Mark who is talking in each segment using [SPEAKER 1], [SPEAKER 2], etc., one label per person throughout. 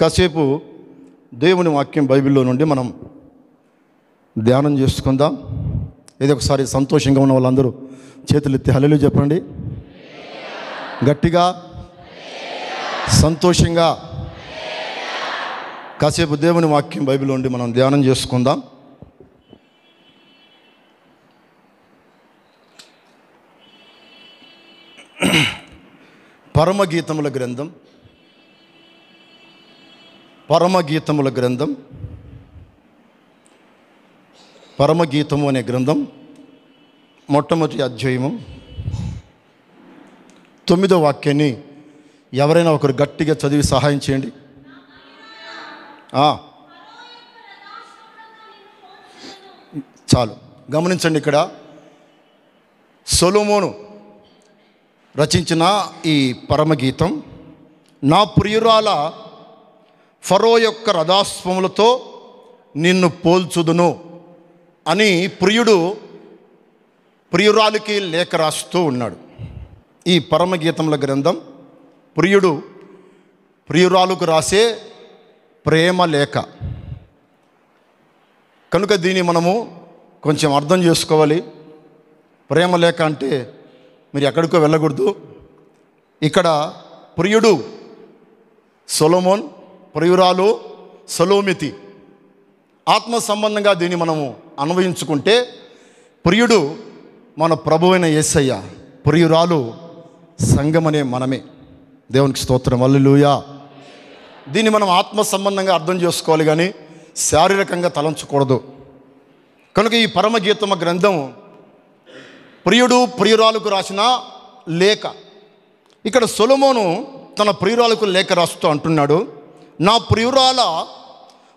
[SPEAKER 1] కాసేపు దేవుని వాక్యం బైబిల్లో నుండి మనం ధ్యానం చేసుకుందాం. ఇది ఒకసారి సంతోషంగా ఉన్న వాళ్ళందరూ చేతులు ఎత్తి చెప్పండి. గట్టిగా సంతోషంగా కాసేపు దేవుని వాక్యం బైబిల్ నుండి మనం ధ్యానం చేసుకుందాం. పరమగీతముల గ్రంథం పరమగీతముల గ్రంథం. పరమగీతము అనే గ్రంథం మొట్టమొదటి అధ్యాయము. తొమ్మిదో వాక్యాన్ని ఎవరైనా ఒకరు గట్టిగా చదివి సహాయం చేయండి. చాలు. గమనించండి ఇక్కడ. సొలోమోను రచించిన ఈ పరమగీతం నా ప్రియురాల ఫరో యొక్క రథాస్వములతో నిన్ను పోల్చుదును అని ప్రియుడు ప్రియురాలికి లేఖ రాస్తూ ఉన్నాడు. ఈ పరమగీతముల గ్రంథం ప్రియుడు ప్రియురాలకు రాసే ప్రేమ లేఖ. కనుక దీన్ని మనము కొంచెం అర్థం చేసుకోవాలి. ప్రేమ లేఖ అంటే మీరు ఎక్కడికో వెళ్ళకూడదు. ఇక్కడ ప్రియుడు సొలోమోన్ ప్రియురాలు సొలోమితి. ఆత్మ సంబంధంగా దీన్ని మనము అన్వయించుకుంటే ప్రియుడు మన ప్రభువైన యేసయ్య ప్రియురాలు సంగమనే మనమే. దేవునికి స్తోత్రం. వల్లులుయా దీన్ని మనం ఆత్మ సంబంధంగా అర్థం చేసుకోవాలి కానీ శారీరకంగా తలంచకూడదు. కనుక ఈ పరమగీతమ గ్రంథం ప్రియుడు ప్రియురాలకు రాసిన లేఖ. ఇక్కడ సొలమోను తన ప్రియురాలకు లేఖ రాస్తూ అంటున్నాడు. నా ప్రియురాల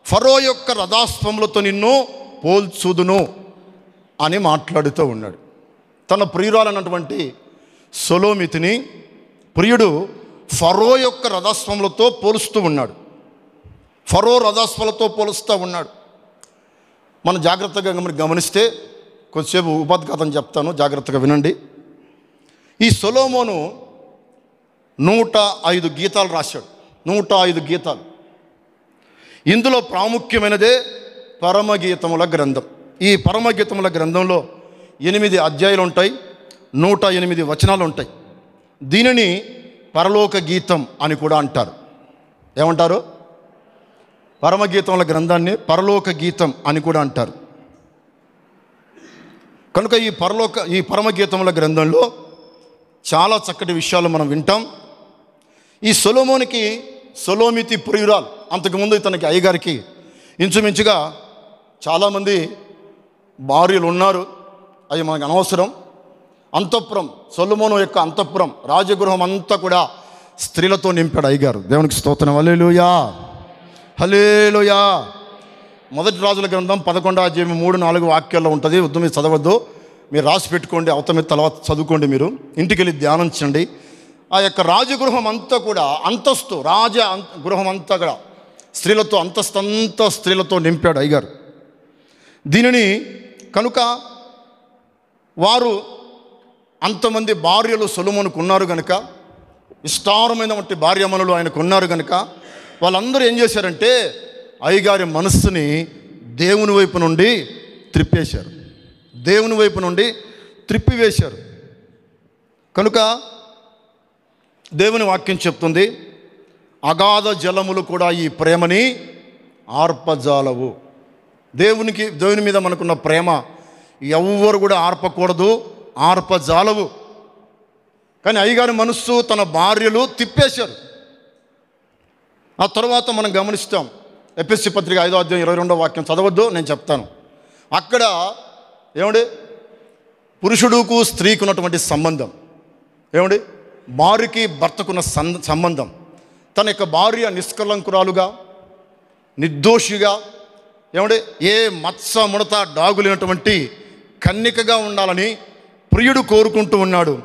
[SPEAKER 1] ఫరో యొక్క రథాస్వములతో నిన్ను పోల్చుదును అని మాట్లాడుతూ ఉన్నాడు. తన ప్రియురాలన్నటువంటి సొలోమితిని ప్రియుడు ఫరో యొక్క రథస్వములతో పోలుస్తూ ఉన్నాడు. ఫరో రథస్వలతో పోలుస్తూ ఉన్నాడు. మనం జాగ్రత్తగా మరి గమనిస్తే కొద్దిసేపు ఉపద్ఘాతం చెప్తాను జాగ్రత్తగా వినండి. ఈ సొలోమోను నూట ఐదు గీతాలు రాశాడు. నూట ఐదు గీతాలు. ఇందులో ప్రాముఖ్యమైనదే పరమగీతముల గ్రంథం. ఈ పరమగీతముల గ్రంథంలో ఎనిమిది అధ్యాయులు ఉంటాయి నూట ఎనిమిది వచనాలు ఉంటాయి దీనిని పరలోక గీతం అని కూడా అంటారు. ఏమంటారు? పరమగీతముల గ్రంథాన్ని పరలోక గీతం అని కూడా అంటారు. కనుక ఈ పరలోక ఈ పరమగీతముల గ్రంథంలో చాలా చక్కటి విషయాలు మనం వింటాం. ఈ సొలోమోనికి సొలోమితి ప్రియురాల్ అంతకుముందు ఇతనికి అయ్యగారికి ఇంచుమించుగా చాలామంది భార్యలు ఉన్నారు అవి మనకు అనవసరం. అంతఃపురం సొల్లుమోను యొక్క అంతఃపురం రాజగృహం అంతా కూడా స్త్రీలతో నింపాడు అయ్యగారు. దేవునికి స్తోత్రం. హలేలుయా హలేలుయా మొదటి రాజుల గ్రంథం పదకొండు అధ్యాయం మూడు నాలుగు వాక్యాల్లో ఉంటుంది. వద్దు మీరు చదవద్దు. మీరు రాసి పెట్టుకోండి అవత మీద తర్వాత చదువుకోండి మీరు. ఇంటికి వెళ్ళి ధ్యానించండి. ఆ యొక్క రాజగృహం అంతా కూడా అంతస్తు రాజ గృహం అంతా కూడా స్త్రీలతో అంతస్తంత స్త్రీలతో నింపాడు అయ్యగారు. దీనిని కనుక వారు అంతమంది భార్యలు సొలుమునకు ఉన్నారు కనుక విస్తారమైనటువంటి భార్యమనులు ఆయనకు ఉన్నారు కనుక వాళ్ళందరూ ఏం చేశారంటే అయ్యగారి మనస్సుని దేవుని వైపు నుండి త్రిప్పేశారు. దేవుని వైపు నుండి త్రిప్పివేశారు. కనుక దేవుని వాక్యం చెప్తుంది అగాధ జలములు కూడా ఈ ప్రేమని ఆర్పజాలవు. దేవునికి దేవుని మీద మనకున్న ప్రేమ ఎవ్వరు కూడా ఆర్పకూడదు ఆర్పజాలవు. కానీ అయ్యగారి మనస్సు తన భార్యలు తిప్పేశారు. ఆ తర్వాత మనం గమనిస్తాం. ఎపిఎస్సి పత్రిక ఐదో అధ్యాయం ఇరవై రెండో వాక్యం చదవద్దు నేను చెప్తాను. అక్కడ ఏమండి? పురుషుడుకు స్త్రీకున్నటువంటి సంబంధం. ఏమండి? భార్యకి భర్తకున్న సంబంధం. తన యొక్క భార్య నిష్కలంకురాలుగా నిర్దోషిగా ఏమంటే ఏ మత్స ముడత డాగులినటువంటి కన్నికగా ఉండాలని ప్రియుడు కోరుకుంటూ ఉన్నాడు.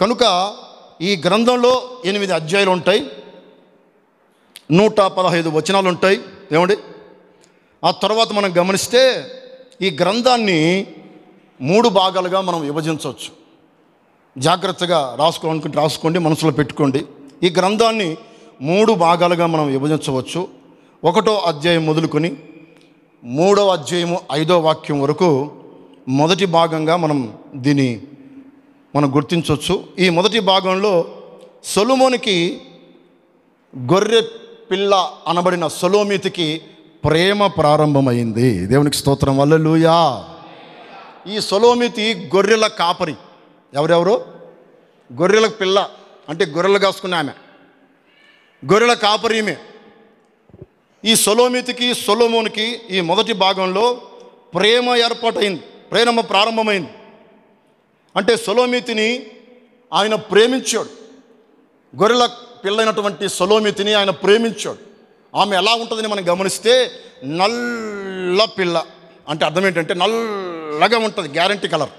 [SPEAKER 1] కనుక ఈ గ్రంథంలో ఎనిమిది అధ్యాయులు ఉంటాయి. నూట పదహైదు వచనాలు ఉంటాయి. ఏమండి? ఆ తర్వాత మనం గమనిస్తే ఈ గ్రంథాన్ని మూడు భాగాలుగా మనం విభజించవచ్చు. జాగ్రత్తగా రాసుకోవాలనుకుంటే రాసుకోండి మనసులో పెట్టుకోండి. ఈ గ్రంథాన్ని మూడు భాగాలుగా మనం విభజించవచ్చు. ఒకటో అధ్యాయం మొదలుకొని మూడో అధ్యాయము ఐదో వాక్యం వరకు మొదటి భాగంగా మనం దీన్ని మనం గుర్తించవచ్చు. ఈ మొదటి భాగంలో సొలుమోనికి గొర్రె పిల్ల అనబడిన సొలోమితికి ప్రేమ ప్రారంభమైంది. దేవునికి స్తోత్రం. వల్ల లూయా ఈ సొలోమితి గొర్రెల కాపరి. ఎవరెవరు? గొర్రెల పిల్ల. అంటే గొర్రెలు కాసుకున్న ఆమె. గొర్రెల కాపరియమే ఈ సొలోమితికి సొలోమోనికి ఈ మొదటి భాగంలో ప్రేమ ఏర్పాటైంది ప్రేమ ప్రారంభమైంది. అంటే సొలోమితిని ఆయన ప్రేమించాడు. గొర్రెల పిల్లైనటువంటి సొలోమితిని ఆయన ప్రేమించాడు. ఆమె ఎలా ఉంటుందని మనం గమనిస్తే నల్ల పిల్ల. అంటే అర్థం ఏంటంటే నల్లగా ఉంటుంది గ్యారంటీ కలర్.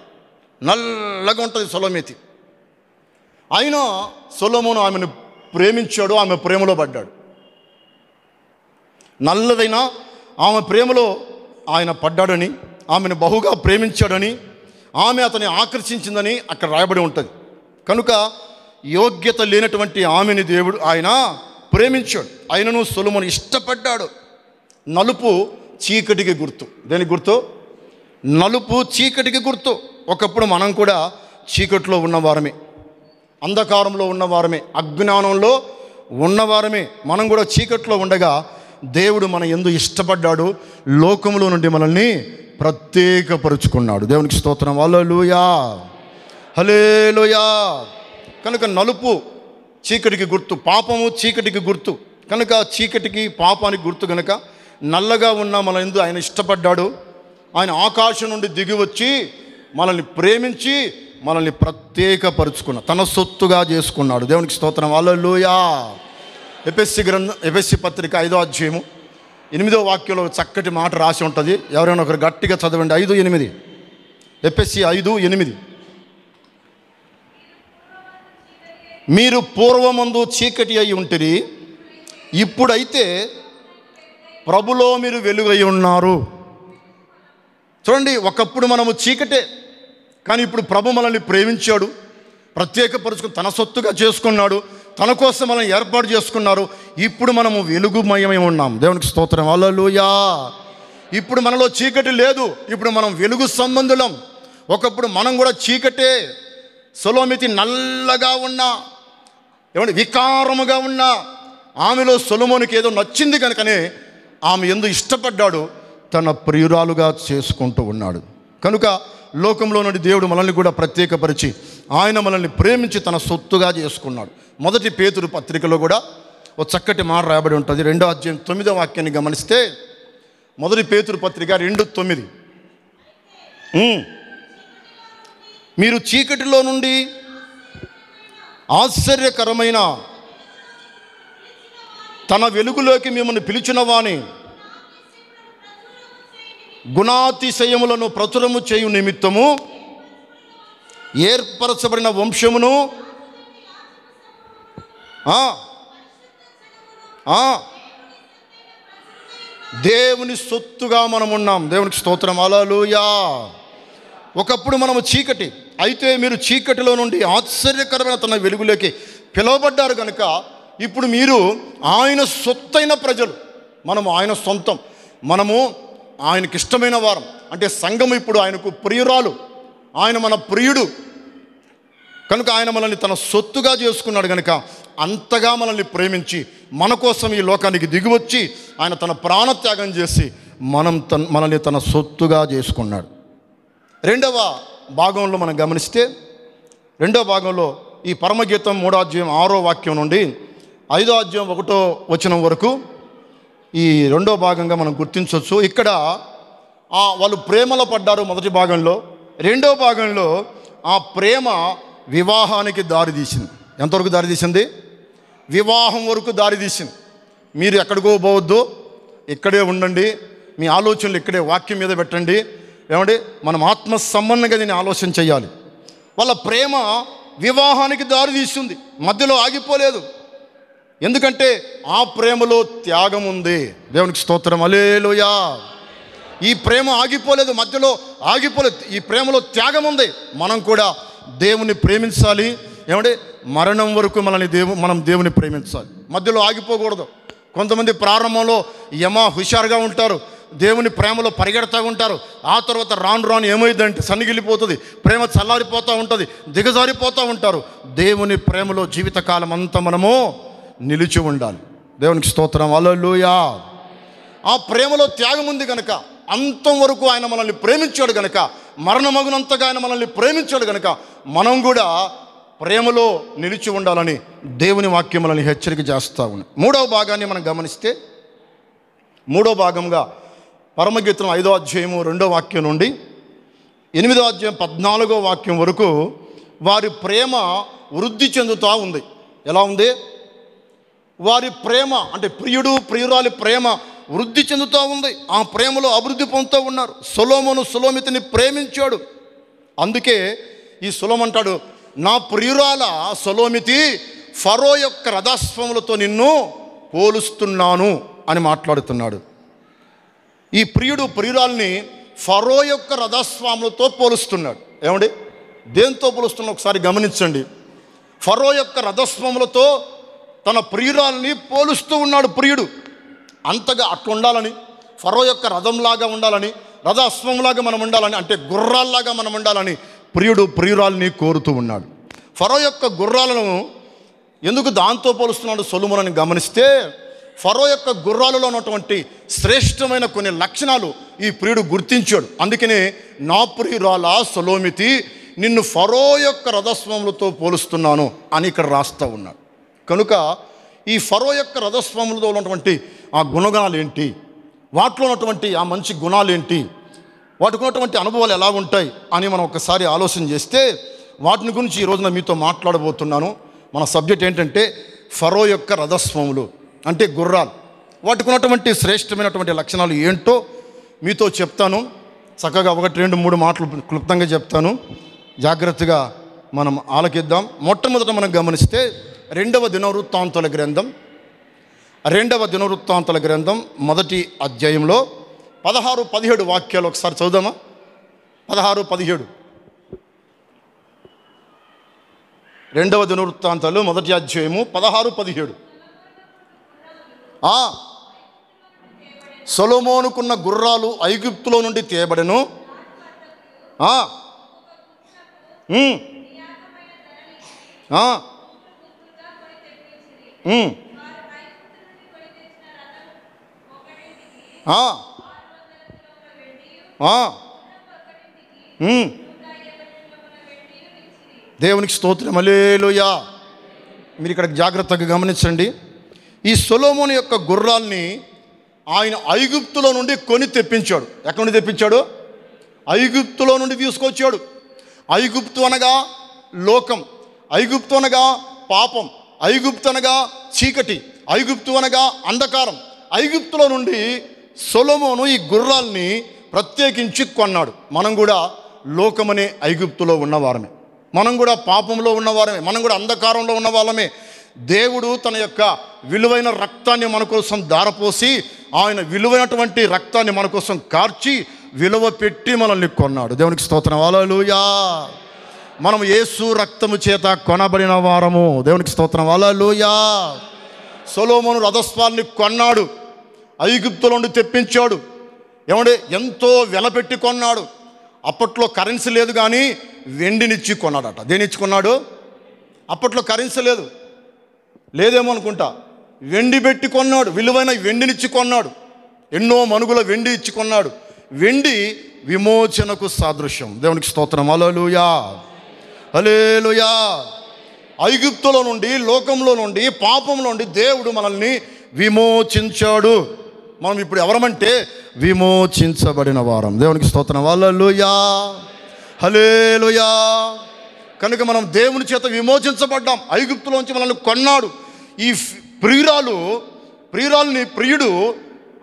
[SPEAKER 1] నల్లగా ఉంటుంది సొలోమితి. అయినా సొలోమోను ఆమెను ప్రేమించాడు ఆమె ప్రేమలో పడ్డాడు. నల్లదైన ఆమె ప్రేమలో ఆయన పడ్డాడని ఆమెను బహుగా ప్రేమించాడని ఆమె అతని ఆకర్షించిందని అక్కడ రాయబడి ఉంటుంది. కనుక యోగ్యత లేనటువంటి ఆమెని దేవుడు ఆయన ప్రేమించాడు. ఆయనను సొలుమును ఇష్టపడ్డాడు. నలుపు చీకటికి గుర్తు. దేనికి గుర్తు? నలుపు చీకటికి గుర్తు. ఒకప్పుడు మనం కూడా చీకటిలో ఉన్నవారమే. అంధకారంలో ఉన్నవారమే అజ్ఞానంలో ఉన్నవారమే మనం కూడా చీకట్లో ఉండగా దేవుడు మన ఎందు ఇష్టపడ్డాడు లోకంలో నుండి మనల్ని ప్రత్యేకపరుచుకున్నాడు. దేవునికి స్తోత్రం. హల్లెలూయా! హలేలుయా కనుక నలుపు చీకటికి గుర్తు పాపము చీకటికి గుర్తు. కనుక చీకటికి పాపానికి గుర్తు కనుక నల్లగా ఉన్న మన ఎందు ఆయన ఇష్టపడ్డాడు. ఆయన ఆకాశం నుండి దిగి వచ్చి మనల్ని ప్రేమించి మనల్ని ప్రత్యేకపరుచుకున్న తన సొత్తుగా చేసుకున్నాడు. దేవునికి స్తోత్రం. అలలుయా ఎపిఎస్సి గ్రంథం ఎపిఎస్సి పత్రిక ఐదో అధ్యాయము. ఎనిమిదో వాక్యంలో చక్కటి మాట రాసి ఉంటుంది. ఎవరైనా ఒకరు గట్టిగా చదవండి. ఐదు ఎనిమిది. ఎపిఎస్సి ఐదు ఎనిమిది. మీరు పూర్వమందు చీకటి అయి ఉంటిరి. ఇప్పుడైతే ప్రభులో మీరు వెలుగై ఉన్నారు. చూడండి ఒకప్పుడు మనము చీకటే. కానీ ఇప్పుడు ప్రభు మనల్ని ప్రేమించాడు. ప్రత్యేకపరుచుకుని తన సొత్తుగా చేసుకున్నాడు. తన కోసం మనల్ని ఏర్పాటు చేసుకున్నారు. ఇప్పుడు మనము వెలుగుమయమై ఉన్నాం. దేవునికి స్తోత్రం. అలలుయా ఇప్పుడు మనలో చీకటి లేదు. ఇప్పుడు మనం వెలుగు సంబంధులం. ఒకప్పుడు మనం కూడా చీకటే. సొలోమితి నల్లగా ఉన్నా ఏమంటే వికారముగా ఉన్న ఆమెలో సొలమోనికి ఏదో నచ్చింది కనుకనే ఆమె ఎందు ఇష్టపడ్డాడు తన ప్రియురాలుగా చేసుకుంటూ ఉన్నాడు. కనుక లోకంలో నుండి దేవుడు మనల్ని కూడా ప్రత్యేకపరిచి ఆయన మనల్ని ప్రేమించి తన సొత్తుగా చేసుకున్నాడు. మొదటి పేతురు పత్రికలో కూడా ఒక చక్కటి మాట రాయబడి ఉంటుంది. రెండో అధ్యాయం తొమ్మిదో వాక్యాన్ని గమనిస్తే మొదటి పేతురు పత్రిక రెండు తొమ్మిది. మీరు చీకటిలో నుండి ఆశ్చర్యకరమైన తన వెలుగులోకి మిమ్మల్ని పిలిచిన వాణి గుణాతిశయములను ప్రచురము చేయు నిమిత్తము ఏర్పరచబడిన వంశమును దేవుని సొత్తుగా మనం ఉన్నాం. దేవునికి స్తోత్రం. అలలుయా ఒకప్పుడు మనము చీకటి. అయితే మీరు చీకటిలో నుండి ఆశ్చర్యకరమైన తన వెలుగులోకి పిలువబడ్డారు కనుక ఇప్పుడు మీరు ఆయన సొత్తైన ప్రజలు. మనము ఆయన సొంతం. మనము ఆయనకి ఇష్టమైన వారం. అంటే సంఘం ఇప్పుడు ఆయనకు ప్రియురాలు. ఆయన మన ప్రియుడు. కనుక ఆయన మనల్ని తన సొత్తుగా చేసుకున్నాడు కనుక అంతగా మనల్ని ప్రేమించి మన కోసం ఈ లోకానికి దిగివచ్చి ఆయన తన ప్రాణత్యాగం చేసి మనం తన మనల్ని తన సొత్తుగా చేసుకున్నాడు. రెండవ భాగంలో మనం గమనిస్తే రెండవ భాగంలో ఈ పరమగీతం మూడో అధ్యాయం ఆరో వాక్యం నుండి ఐదో అధ్యాయం ఒకటో వచనం వరకు ఈ రెండో భాగంగా మనం గుర్తించవచ్చు. ఇక్కడ ఆ వాళ్ళు ప్రేమలో పడ్డారు మొదటి భాగంలో. రెండో భాగంలో ఆ ప్రేమ వివాహానికి దారితీసింది ఎంతవరకు దారితీసింది వివాహం వరకు దారితీసింది మీరు ఎక్కడికో పోవద్దు ఇక్కడే ఉండండి మీ ఆలోచనలు ఇక్కడే వాక్యం మీద పెట్టండి. ఏమండి? మనం ఆత్మ సంబంధంగా దీన్ని ఆలోచన చేయాలి. వాళ్ళ ప్రేమ వివాహానికి దారి తీస్తుంది మధ్యలో ఆగిపోలేదు. ఎందుకంటే ఆ ప్రేమలో త్యాగం ఉంది. దేవునికి స్తోత్రం. అలేలుయా ఈ ప్రేమ ఆగిపోలేదు మధ్యలో ఆగిపోలేదు. ఈ ప్రేమలో త్యాగం ఉంది. మనం కూడా దేవుని ప్రేమించాలి. ఏమంటే మరణం వరకు మనల్ని దేవు మనం దేవుని ప్రేమించాలి. మధ్యలో ఆగిపోకూడదు. కొంతమంది ప్రారంభంలో యమ హుషారుగా ఉంటారు. దేవుని ప్రేమలో పరిగెడతా ఉంటారు. ఆ తర్వాత రాను రాను ఏమైందంటే సన్నిగిలిపోతుంది. ప్రేమ చల్లారిపోతూ ఉంటుంది దిగజారిపోతూ ఉంటారు. దేవుని ప్రేమలో జీవితకాలం అంతా మనము నిలిచి ఉండాలి. దేవునికి స్తోత్రం. అలలుయా ఆ ప్రేమలో త్యాగం ఉంది కనుక అంతం వరకు ఆయన మనల్ని ప్రేమించాడు కనుక మరణమగునంతగా ఆయన మనల్ని ప్రేమించాడు కనుక మనం కూడా ప్రేమలో నిలిచి ఉండాలని దేవుని వాక్యం మనల్ని హెచ్చరిక చేస్తూ ఉంది. మూడవ భాగాన్ని మనం గమనిస్తే మూడో భాగంగా పరమగీతం ఐదో అధ్యాయము రెండో వాక్యం నుండి ఎనిమిదో అధ్యాయం పద్నాలుగో వాక్యం వరకు వారి ప్రేమ వృద్ధి చెందుతూ ఉంది. ఎలా ఉంది? వారి ప్రేమ అంటే ప్రియుడు ప్రియురాలి ప్రేమ వృద్ధి చెందుతూ ఉంది. ఆ ప్రేమలో అభివృద్ధి పొందుతూ ఉన్నారు. సులోమును సులోమితిని ప్రేమించాడు. అందుకే ఈ సులోం అంటాడు నా ప్రియురాల సులోమితి ఫరో యొక్క రథస్వములతో నిన్ను పోలుస్తున్నాను అని మాట్లాడుతున్నాడు. ఈ ప్రియుడు ప్రియురాల్ని ఫరో యొక్క రథస్వాములతో పోలుస్తున్నాడు. ఏమండి? దేంతో పోలుస్తున్నా ఒకసారి గమనించండి. ఫరో యొక్క రథస్వములతో తన ప్రియురాల్ని పోలుస్తూ ఉన్నాడు ప్రియుడు. అంతగా అట్లా ఉండాలని ఫరో యొక్క రథంలాగా ఉండాలని రథాశ్వంలాగా మనం ఉండాలని అంటే గుర్రాల్లాగా మనం ఉండాలని ప్రియుడు ప్రియురాల్ని కోరుతూ ఉన్నాడు. ఫరో యొక్క గుర్రాలను ఎందుకు దాంతో పోలుస్తున్నాడు సొలుమునని గమనిస్తే ఫరో యొక్క గుర్రాలలో ఉన్నటువంటి శ్రేష్టమైన కొన్ని లక్షణాలు ఈ ప్రియుడు గుర్తించాడు. అందుకనే నా ప్రియురాల సొలోమితి నిన్ను ఫరో యొక్క రథస్వములతో పోలుస్తున్నాను అని ఇక్కడ రాస్తా ఉన్నాడు. కనుక ఈ ఫరో యొక్క రథస్వాములతో ఉన్నటువంటి ఆ గుణగణాలు ఏంటి వాటిలో ఉన్నటువంటి ఆ మంచి గుణాలు ఏంటి వాటికి ఉన్నటువంటి అనుభవాలు ఎలా ఉంటాయి అని మనం ఒకసారి ఆలోచన చేస్తే వాటిని గురించి ఈ రోజున మీతో మాట్లాడబోతున్నాను. మన సబ్జెక్ట్ ఏంటంటే ఫరో యొక్క రథస్వములు అంటే గుర్రాలు. వాటికి ఉన్నటువంటి శ్రేష్టమైనటువంటి లక్షణాలు ఏంటో మీతో చెప్తాను. చక్కగా ఒకటి రెండు మూడు మాటలు క్లుప్తంగా చెప్తాను. జాగ్రత్తగా మనం ఆలకిద్దాం. మొట్టమొదట మనం గమనిస్తే రెండవ దినవృత్తాంతుల గ్రంథం రెండవ దినవృత్తాంతుల గ్రంథం మొదటి అధ్యాయంలో పదహారు పదిహేడు వాక్యాలు ఒకసారి చదుదామా పదహారు పదిహేడు. రెండవ దినవృత్తాంతాలు మొదటి అధ్యాయము పదహారు పదిహేడు. సొలోమోనుకున్న గుర్రాలు ఐగుప్తులో నుండి తేబడను ఆ, ఉమ్, ఆ, ఉమ్, ఆ, ఆ, ఉమ్. దేవునికి స్తోత్రం. అలేలోయా మీరు ఇక్కడ జాగ్రత్తగా గమనించండి. ఈ సొలోమోని యొక్క గుర్రాల్ని ఆయన ఐగుప్తులో నుండి కొని తెప్పించాడు. ఎక్కడి నుండి తెప్పించాడు? ఐగుప్తులో నుండి తీసుకొచ్చాడు. ఐగుప్తు అనగా లోకం. ఐగుప్తు అనగా పాపం. ఐగుప్తు అనగా చీకటి ఐగుప్తు అనగా అంధకారం. ఐగుప్తులో నుండి సొలమోను ఈ గుర్రాల్ని ప్రత్యేకించి కొన్నాడు. మనం కూడా లోకమనే ఐగుప్తులో ఉన్నవారమే. మనం కూడా పాపంలో ఉన్నవారమే. మనం కూడా అంధకారంలో ఉన్న వాళ్ళమే దేవుడు తన యొక్క విలువైన రక్తాన్ని మన కోసం దారపోసి ఆయన విలువైనటువంటి రక్తాన్ని మన కోసం కార్చి విలువ పెట్టి మనల్ని కొన్నాడు. దేవునికి స్తోత్రం. అలలుయా మనం యేసు రక్తము చేత కొనబడిన వారము. దేవునికి స్తోత్రం. అలలుయా సొలోమోను రథస్వాల్ని కొన్నాడు. ఐగుప్తుల నుండి తెప్పించాడు. ఏమంటే ఎంతో వెలపెట్టి కొన్నాడు. అప్పట్లో కరెన్సీ లేదు కానీ వెండినిచ్చి కొన్నాడట. దేనిచ్చి కొన్నాడు? అప్పట్లో కరెన్సీ లేదు. లేదేమో అనుకుంటా. వెండి పెట్టి కొన్నాడు. విలువైన వెండినిచ్చి కొన్నాడు. ఎన్నో మనుగుల వెండి ఇచ్చి కొన్నాడు. వెండి విమోచనకు సాదృశ్యం. దేవునికి స్తోత్రం. అలలుయా అలేలుయా ఐగుప్తులో నుండి లోకంలో నుండి పాపంలో నుండి దేవుడు మనల్ని విమోచించాడు. మనం ఇప్పుడు ఎవరమంటే విమోచించబడిన వారం. దేవునికి స్తోత్రం. వాళ్ళలుయా హలేలుయా కనుక మనం దేవుని చేత విమోచించబడ్డాం. ఐగుప్తులోంచి మనల్ని కొన్నాడు. ఈ ప్రియురాలు ప్రియురాలని ప్రియుడు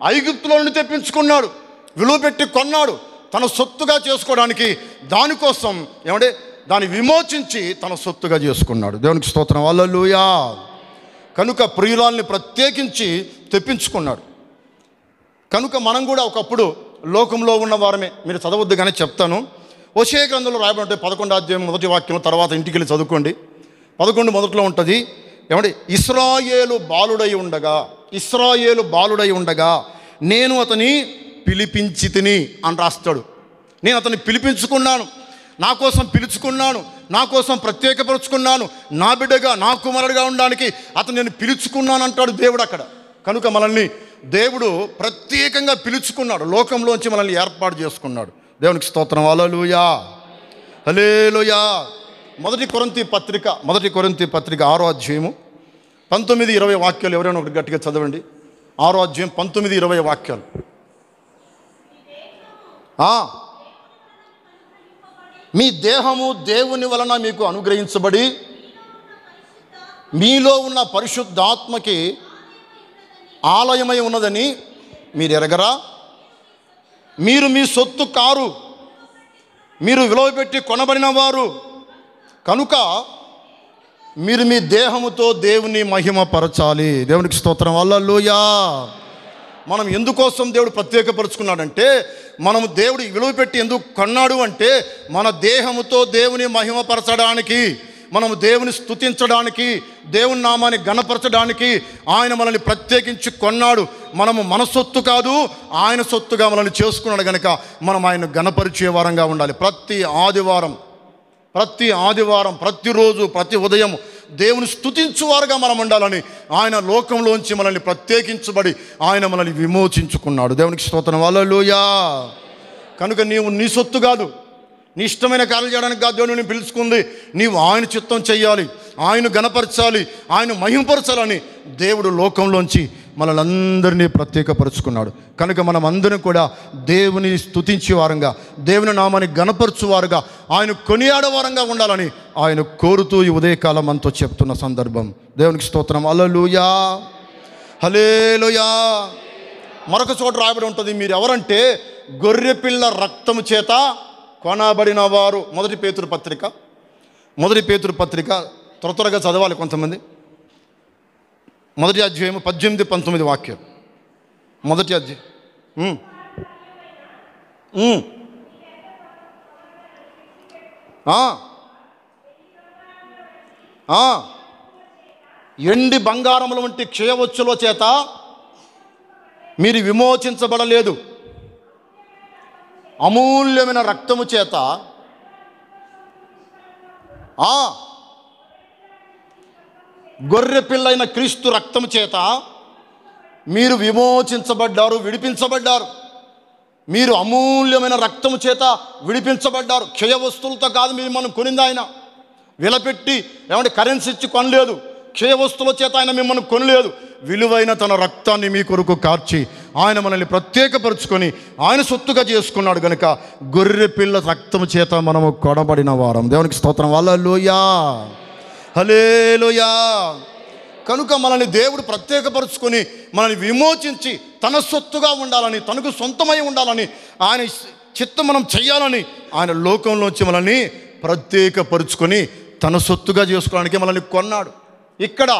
[SPEAKER 1] ఐగుప్తులో నుండి తెప్పించుకున్నాడు. విలువ పెట్టి కొన్నాడు. తన సొత్తుగా చేసుకోవడానికి దానికోసం ఏమంటే దాన్ని విమోచించి తన సొత్తుగా చేసుకున్నాడు. దేవునికి స్తోత్రం. అల్లలుయా కనుక ప్రియురాల్ని ప్రత్యేకించి తెప్పించుకున్నాడు. కనుక మనం కూడా ఒకప్పుడు లోకంలో ఉన్న వారమే. మీరు చదవద్దు కానీ చెప్తాను. వశే గ్రంథంలో రాయబడి పదకొండు అధ్యాయం మొదటి వాక్యం తర్వాత ఇంటికి వెళ్ళి చదువుకోండి. పదకొండు మొదట్లో ఉంటుంది. ఏమంటే ఇస్రాయేలు బాలుడై ఉండగా ఇస్రాయేలు బాలుడై ఉండగా నేను అతని పిలిపించి తిని అని రాస్తాడు. నేను అతన్ని పిలిపించుకున్నాను. నా కోసం పిలుచుకున్నాను నా కోసం ప్రత్యేకపరుచుకున్నాను నా బిడ్డగా నా కుమారుడిగా ఉండడానికి అతను నేను పిలుచుకున్నాను అంటాడు దేవుడు అక్కడ. కనుక మనల్ని దేవుడు ప్రత్యేకంగా పిలుచుకున్నాడు లోకంలోంచి మనల్ని ఏర్పాటు చేసుకున్నాడు. దేవునికి స్తోత్రం. అలలుయా హలేలుయా మొదటి కొరంతి పత్రిక మొదటి కొరంతి పత్రిక ఆరో అధ్యాయము పంతొమ్మిది ఇరవై వాక్యాలు ఎవరైనా ఒకటి గట్టిగా చదవండి. ఆరో అధ్యాయం పంతొమ్మిది ఇరవై వాక్యాలు. మీ దేహము దేవుని వలన మీకు అనుగ్రహించబడి మీలో ఉన్న పరిశుద్ధాత్మకి ఆలయమై ఉన్నదని మీరు ఎరగరా? మీరు మీ సొత్తు కారు మీరు విలువ పెట్టి కొనబడిన వారు కనుక మీరు మీ దేహముతో దేవుని మహిమపరచాలి. దేవునికి స్తోత్రం. వల్ల మనం ఎందుకోసం దేవుడు ప్రత్యేకపరుచుకున్నాడంటే మనము దేవుడు విలువ పెట్టి ఎందుకు కొన్నాడు అంటే మన దేహముతో దేవుని మహిమపరచడానికి మనము దేవుని స్తుతించడానికి దేవుని నామాన్ని గణపరచడానికి ఆయన మనల్ని ప్రత్యేకించి కొన్నాడు. మనము మన సొత్తు కాదు ఆయన సొత్తుగా మనల్ని చేసుకున్నాడు కనుక మనం ఆయన గణపరిచే వారంగా ఉండాలి. ప్రతి ఆదివారం ప్రతి ఆదివారం ప్రతిరోజు ప్రతి ఉదయం దేవుని స్థుతించువారుగా మనం ఉండాలని ఆయన లోకంలోంచి మనల్ని ప్రత్యేకించబడి ఆయన మనల్ని విమోచించుకున్నాడు. దేవునికి స్తోత్రం. వాళ్ళలోయా కనుక నీవు నీ సొత్తు కాదు. నీ ఇష్టమైన కార్యాలు చేయడానికి కాదు. దేవుని పిలుచుకుంది. నీవు ఆయన చిత్తం చేయాలి ఆయన గణపరచాలి ఆయన మహింపరచాలని దేవుడు లోకంలోంచి మనల్ని అందరినీ ప్రత్యేకపరుచుకున్నాడు. కనుక మనం అందరం కూడా దేవుని స్థుతించేవారంగా దేవుని నామాన్ని గణపరచువారుగా ఆయన కొనియాడవారంగా ఉండాలని ఆయన కోరుతూ ఈ ఉదయకాలం అంతా చెప్తున్న సందర్భం. దేవునికి స్తోత్రం. అలలుయా హలేలుయా మరొక చోట రాయబడి ఉంటుంది మీరు ఎవరంటే గొర్రెపిల్ల రక్తము చేత కొనబడిన వారు. మొదటి పేతురు పత్రిక. మొదటి పేతురు పత్రిక. త్వర త్వరగా చదవాలి కొంతమంది. మొదటి అధ్యాయము పద్దెనిమిది పంతొమ్మిది వాక్యం. మొదటి అధ్యాయం ఎండి బంగారముల వంటి క్షయవచ్చుల చేత మీరు విమోచించబడలేదు. అమూల్యమైన రక్తము చేత. ఆ. గొర్రె పిల్లైన క్రీస్తు రక్తము చేత మీరు విమోచించబడ్డారు విడిపించబడ్డారు. మీరు అమూల్యమైన రక్తము చేత విడిపించబడ్డారు. క్షయ వస్తువులతో కాదు మీరు మనం కొనింది ఆయన. విలపెట్టి ఏమంటే కరెన్సీ ఇచ్చి కొనలేదు. క్షయ వస్తువుల చేత ఆయన మిమ్మల్ని కొనలేదు. విలువైన తన రక్తాన్ని మీ కొరకు కార్చి ఆయన మనల్ని ప్రత్యేకపరుచుకొని ఆయన సొత్తుగా చేసుకున్నాడు కనుక గొర్రె పిల్ల రక్తము చేత మనము కొనబడిన వారం. దేవునికి స్తోత్రం. వల్ల లోయా హలేలుయా కనుక మనల్ని దేవుడు ప్రత్యేకపరుచుకొని మనల్ని విమోచించి తన సొత్తుగా ఉండాలని తనకు సొంతమై ఉండాలని ఆయన చిత్తం మనం చేయాలని ఆయన లోకంలోంచి మనల్ని ప్రత్యేకపరుచుకొని తన సొత్తుగా చేసుకోవడానికి మనల్ని కొన్నాడు. ఇక్కడ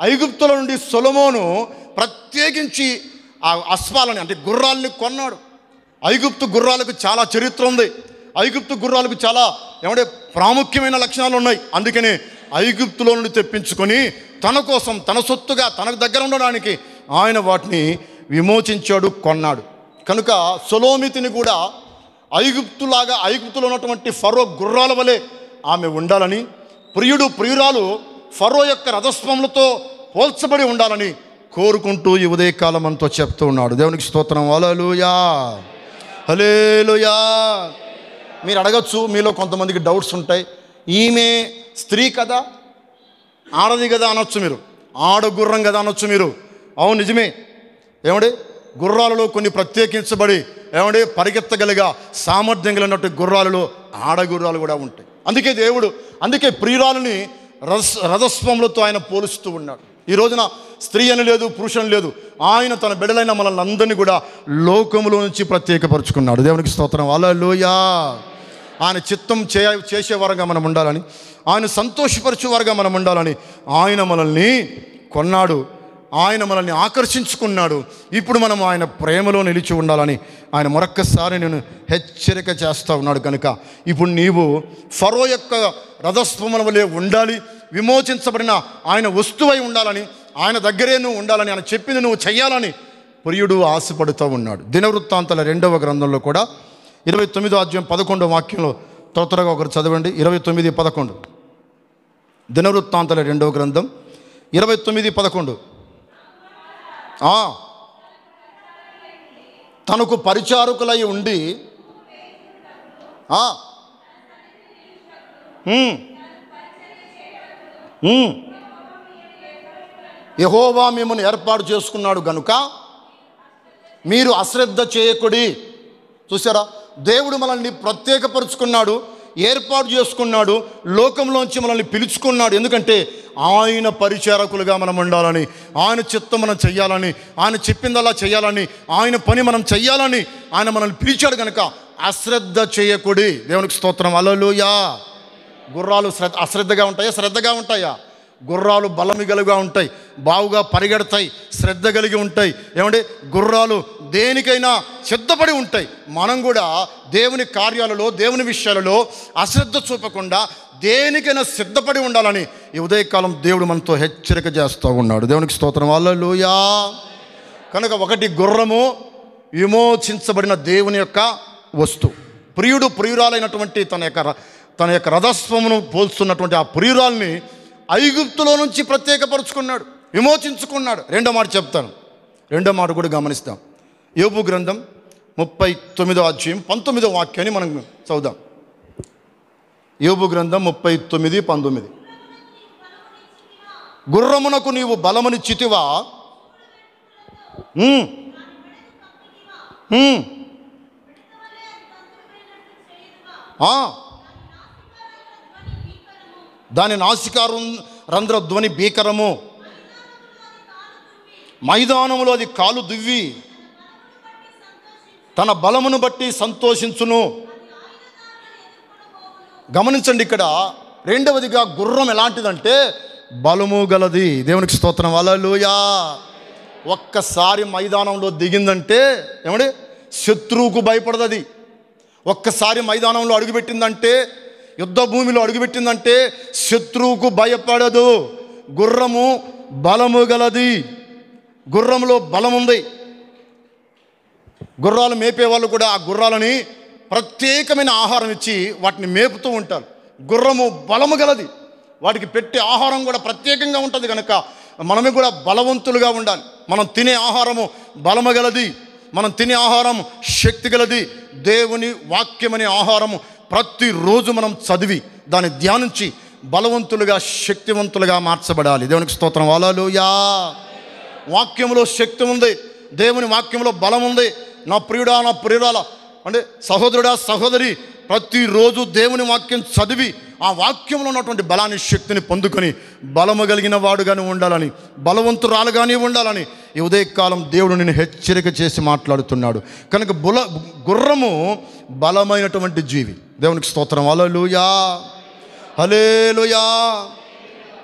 [SPEAKER 1] ఐగుప్తుల నుండి సొలమోను ప్రత్యేకించి ఆ అశ్వాలని అంటే గుర్రాల్ని కొన్నాడు. ఐగుప్తు గుర్రాలకు చాలా చరిత్ర ఉంది. ఐగుప్తు గుర్రాలకు చాలా ఏమంటే ప్రాముఖ్యమైన లక్షణాలు ఉన్నాయి అందుకనే ఐగుప్తులో నుండి తెప్పించుకొని తన కోసం తన సొత్తుగా తనకు దగ్గర ఉండడానికి ఆయన వాటిని విమోచించాడు కొన్నాడు. కనుక సొలోమితిని కూడా ఐగుప్తులాగా ఐగుప్తులో ఉన్నటువంటి ఫరో గుర్రాల వలె ఆమె ఉండాలని ప్రియుడు ప్రియురాలు ఫరో యొక్క రథస్వములతో పోల్చబడి ఉండాలని కోరుకుంటూ ఈ ఉదయకాలం అంతా చెప్తూ ఉన్నాడు. దేవునికి స్తోత్రం. అలలుయా హలేలుయా మీరు అడగచ్చు మీలో కొంతమందికి డౌట్స్ ఉంటాయి. ఈమె స్త్రీ కదా ఆడది కదా అనొచ్చు మీరు. ఆడగుర్రం కదా అనొచ్చు మీరు. అవును నిజమే. ఏమండి? గుర్రాలలో కొన్ని ప్రత్యేకించబడి ఏమండి? పరిగెత్తగలిగా సామర్థ్యం కలిగినట్టు గుర్రాలలో ఆడగుర్రాలు కూడా ఉంటాయి. అందుకే దేవుడు అందుకే ప్రియురాలని రథ రథస్వములతో ఆయన పోలుస్తూ ఉన్నాడు. ఈ రోజున స్త్రీ అని లేదు పురుషుని లేదు. ఆయన తన బిడలైన మనల్ని అందరినీ కూడా లోకములో నుంచి ప్రత్యేకపరుచుకున్నాడు. దేవునికి స్తోత్రం. అలలోయా ఆయన చిత్తం చే చేసేవారుగా మనం ఉండాలని ఆయన సంతోషపరచేవారుగా మనం ఉండాలని ఆయన మనల్ని కొన్నాడు. ఆయన మనల్ని ఆకర్షించుకున్నాడు. ఇప్పుడు మనం ఆయన ప్రేమలో నిలిచి ఉండాలని ఆయన మరొక్కసారి నేను హెచ్చరిక చేస్తూ ఉన్నాడు కనుక ఇప్పుడు నీవు ఫరో యొక్క రథస్వముల వలె ఉండాలి విమోచించబడిన ఆయన వస్తువై ఉండాలని ఆయన దగ్గరే నువ్వు ఉండాలని ఆయన చెప్పింది నువ్వు చేయాలని ప్రియుడు ఆశపడుతూ ఉన్నాడు. దినవృత్తాంతాల రెండవ గ్రంథంలో కూడా ఇరవై తొమ్మిదో అధ్యాయం పదకొండో వాక్యంలో త్వర త్వరగా ఒకరు చదవండి. ఇరవై తొమ్మిది పదకొండు. దినవృత్తాంతల రెండవ గ్రంథం. ఇరవై తొమ్మిది పదకొండు. తనకు పరిచారకులై ఉండి యహోవా మిమ్మల్ని ఏర్పాటు చేసుకున్నాడు గనుక మీరు అశ్రద్ధ చేయకుడి. చూసారా దేవుడు మనల్ని ప్రత్యేకపరుచుకున్నాడు ఏర్పాటు చేసుకున్నాడు లోకంలోంచి మనల్ని పిలుచుకున్నాడు. ఎందుకంటే ఆయన పరిచారకులుగా మనం ఉండాలని ఆయన చిత్తం మనం చెయ్యాలని ఆయన చెప్పిందలా చేయాలని ఆయన పని మనం చెయ్యాలని ఆయన మనల్ని పిలిచాడు కనుక అశ్రద్ధ చేయకూడి. దేవునికి స్తోత్రం. అలలుయా గుర్రాలు శ్రద్ధ అశ్రద్ధగా ఉంటాయా? శ్రద్ధగా ఉంటాయా? గుర్రాలు బలమిగలుగా ఉంటాయి బావుగా పరిగెడతాయి శ్రద్ధ కలిగి ఉంటాయి. ఏమంటే గుర్రాలు దేనికైనా సిద్ధపడి ఉంటాయి. మనం కూడా దేవుని కార్యాలలో దేవుని విషయాలలో అశ్రద్ధ చూపకుండా దేనికైనా సిద్ధపడి ఉండాలని ఈ ఉదయకాలం దేవుడు మనతో హెచ్చరిక చేస్తూ ఉన్నాడు. దేవునికి స్తోత్రం. వాళ్ళలుయా కనుక ఒకటి గుర్రము విమోచించబడిన దేవుని యొక్క వస్తువు. ప్రియుడు ప్రియురాలైనటువంటి తన యొక్క ర- తన యొక్క రథస్వమును పోల్చున్నటువంటి ఆ ప్రియురాల్ని ఐగుప్తులో నుంచి ప్రత్యేకపరుచుకున్నాడు. విమోచించుకున్నాడు. రెండో మాట చెప్తాను. రెండో మాట కూడా గమనిస్తాం. యోపు గ్రంథం ముప్పై తొమ్మిదో అధ్యాయం పంతొమ్మిదో వాక్యాన్ని మనం చదువుదాం. యోబు గ్రంథం ముప్పై తొమ్మిది పంతొమ్మిది. గుర్రమునకు నీవు బలముని చితివా? ఆ. దాని నాసికారు రంధ్ర ధ్వని భీకరము. మైదానములో అది కాలు దువ్వి. తన బలమును బట్టి సంతోషించును. గమనించండి ఇక్కడ రెండవదిగా గుర్రం ఎలాంటిదంటే బలము గలది. దేవునికి స్తోత్రం. వలలుయా ఒక్కసారి మైదానంలో దిగిందంటే ఏమండి? శత్రువుకు భయపడదది. ఒక్కసారి మైదానంలో అడుగుపెట్టిందంటే యుద్ధ భూమిలో అడుగుపెట్టిందంటే శత్రువుకు భయపడదు. గుర్రము బలము గలది. గుర్రంలో బలం ఉంది. గుర్రాలు మేపే వాళ్ళు కూడా ఆ గుర్రాలని ప్రత్యేకమైన ఆహారం ఇచ్చి వాటిని మేపుతూ ఉంటారు. గుర్రము బలము గలది. వాటికి పెట్టే ఆహారం కూడా ప్రత్యేకంగా ఉంటుంది కనుక మనమే కూడా బలవంతులుగా ఉండాలి. మనం తినే ఆహారము బలము గలది. మనం తినే ఆహారం శక్తి గలది. దేవుని వాక్యమనే ఆహారము. ప్రతిరోజు మనం చదివి దాన్ని ధ్యానించి బలవంతులుగా శక్తివంతులుగా మార్చబడాలి. దేవునికి స్తోత్రం. వాలలుయా వాక్యంలో శక్తి ఉంది. దేవుని వాక్యంలో బలం ఉంది. నా ప్రియుడా నా ప్రియురాల. అంటే సహోదరుడా సహోదరి ప్రతిరోజు దేవుని వాక్యం చదివి ఆ వాక్యంలో ఉన్నటువంటి బలాన్ని శక్తిని పొందుకొని బలము కలిగిన వాడుగానే ఉండాలని బలవంతురాలుగానే ఉండాలని ఈ ఉదయకాలం దేవుడు నేను హెచ్చరిక చేసి మాట్లాడుతున్నాడు. కనుక బుల గుర్రము బలమైనటువంటి జీవి. దేవునికి స్తోత్రం. అలలుయా హలేలుయా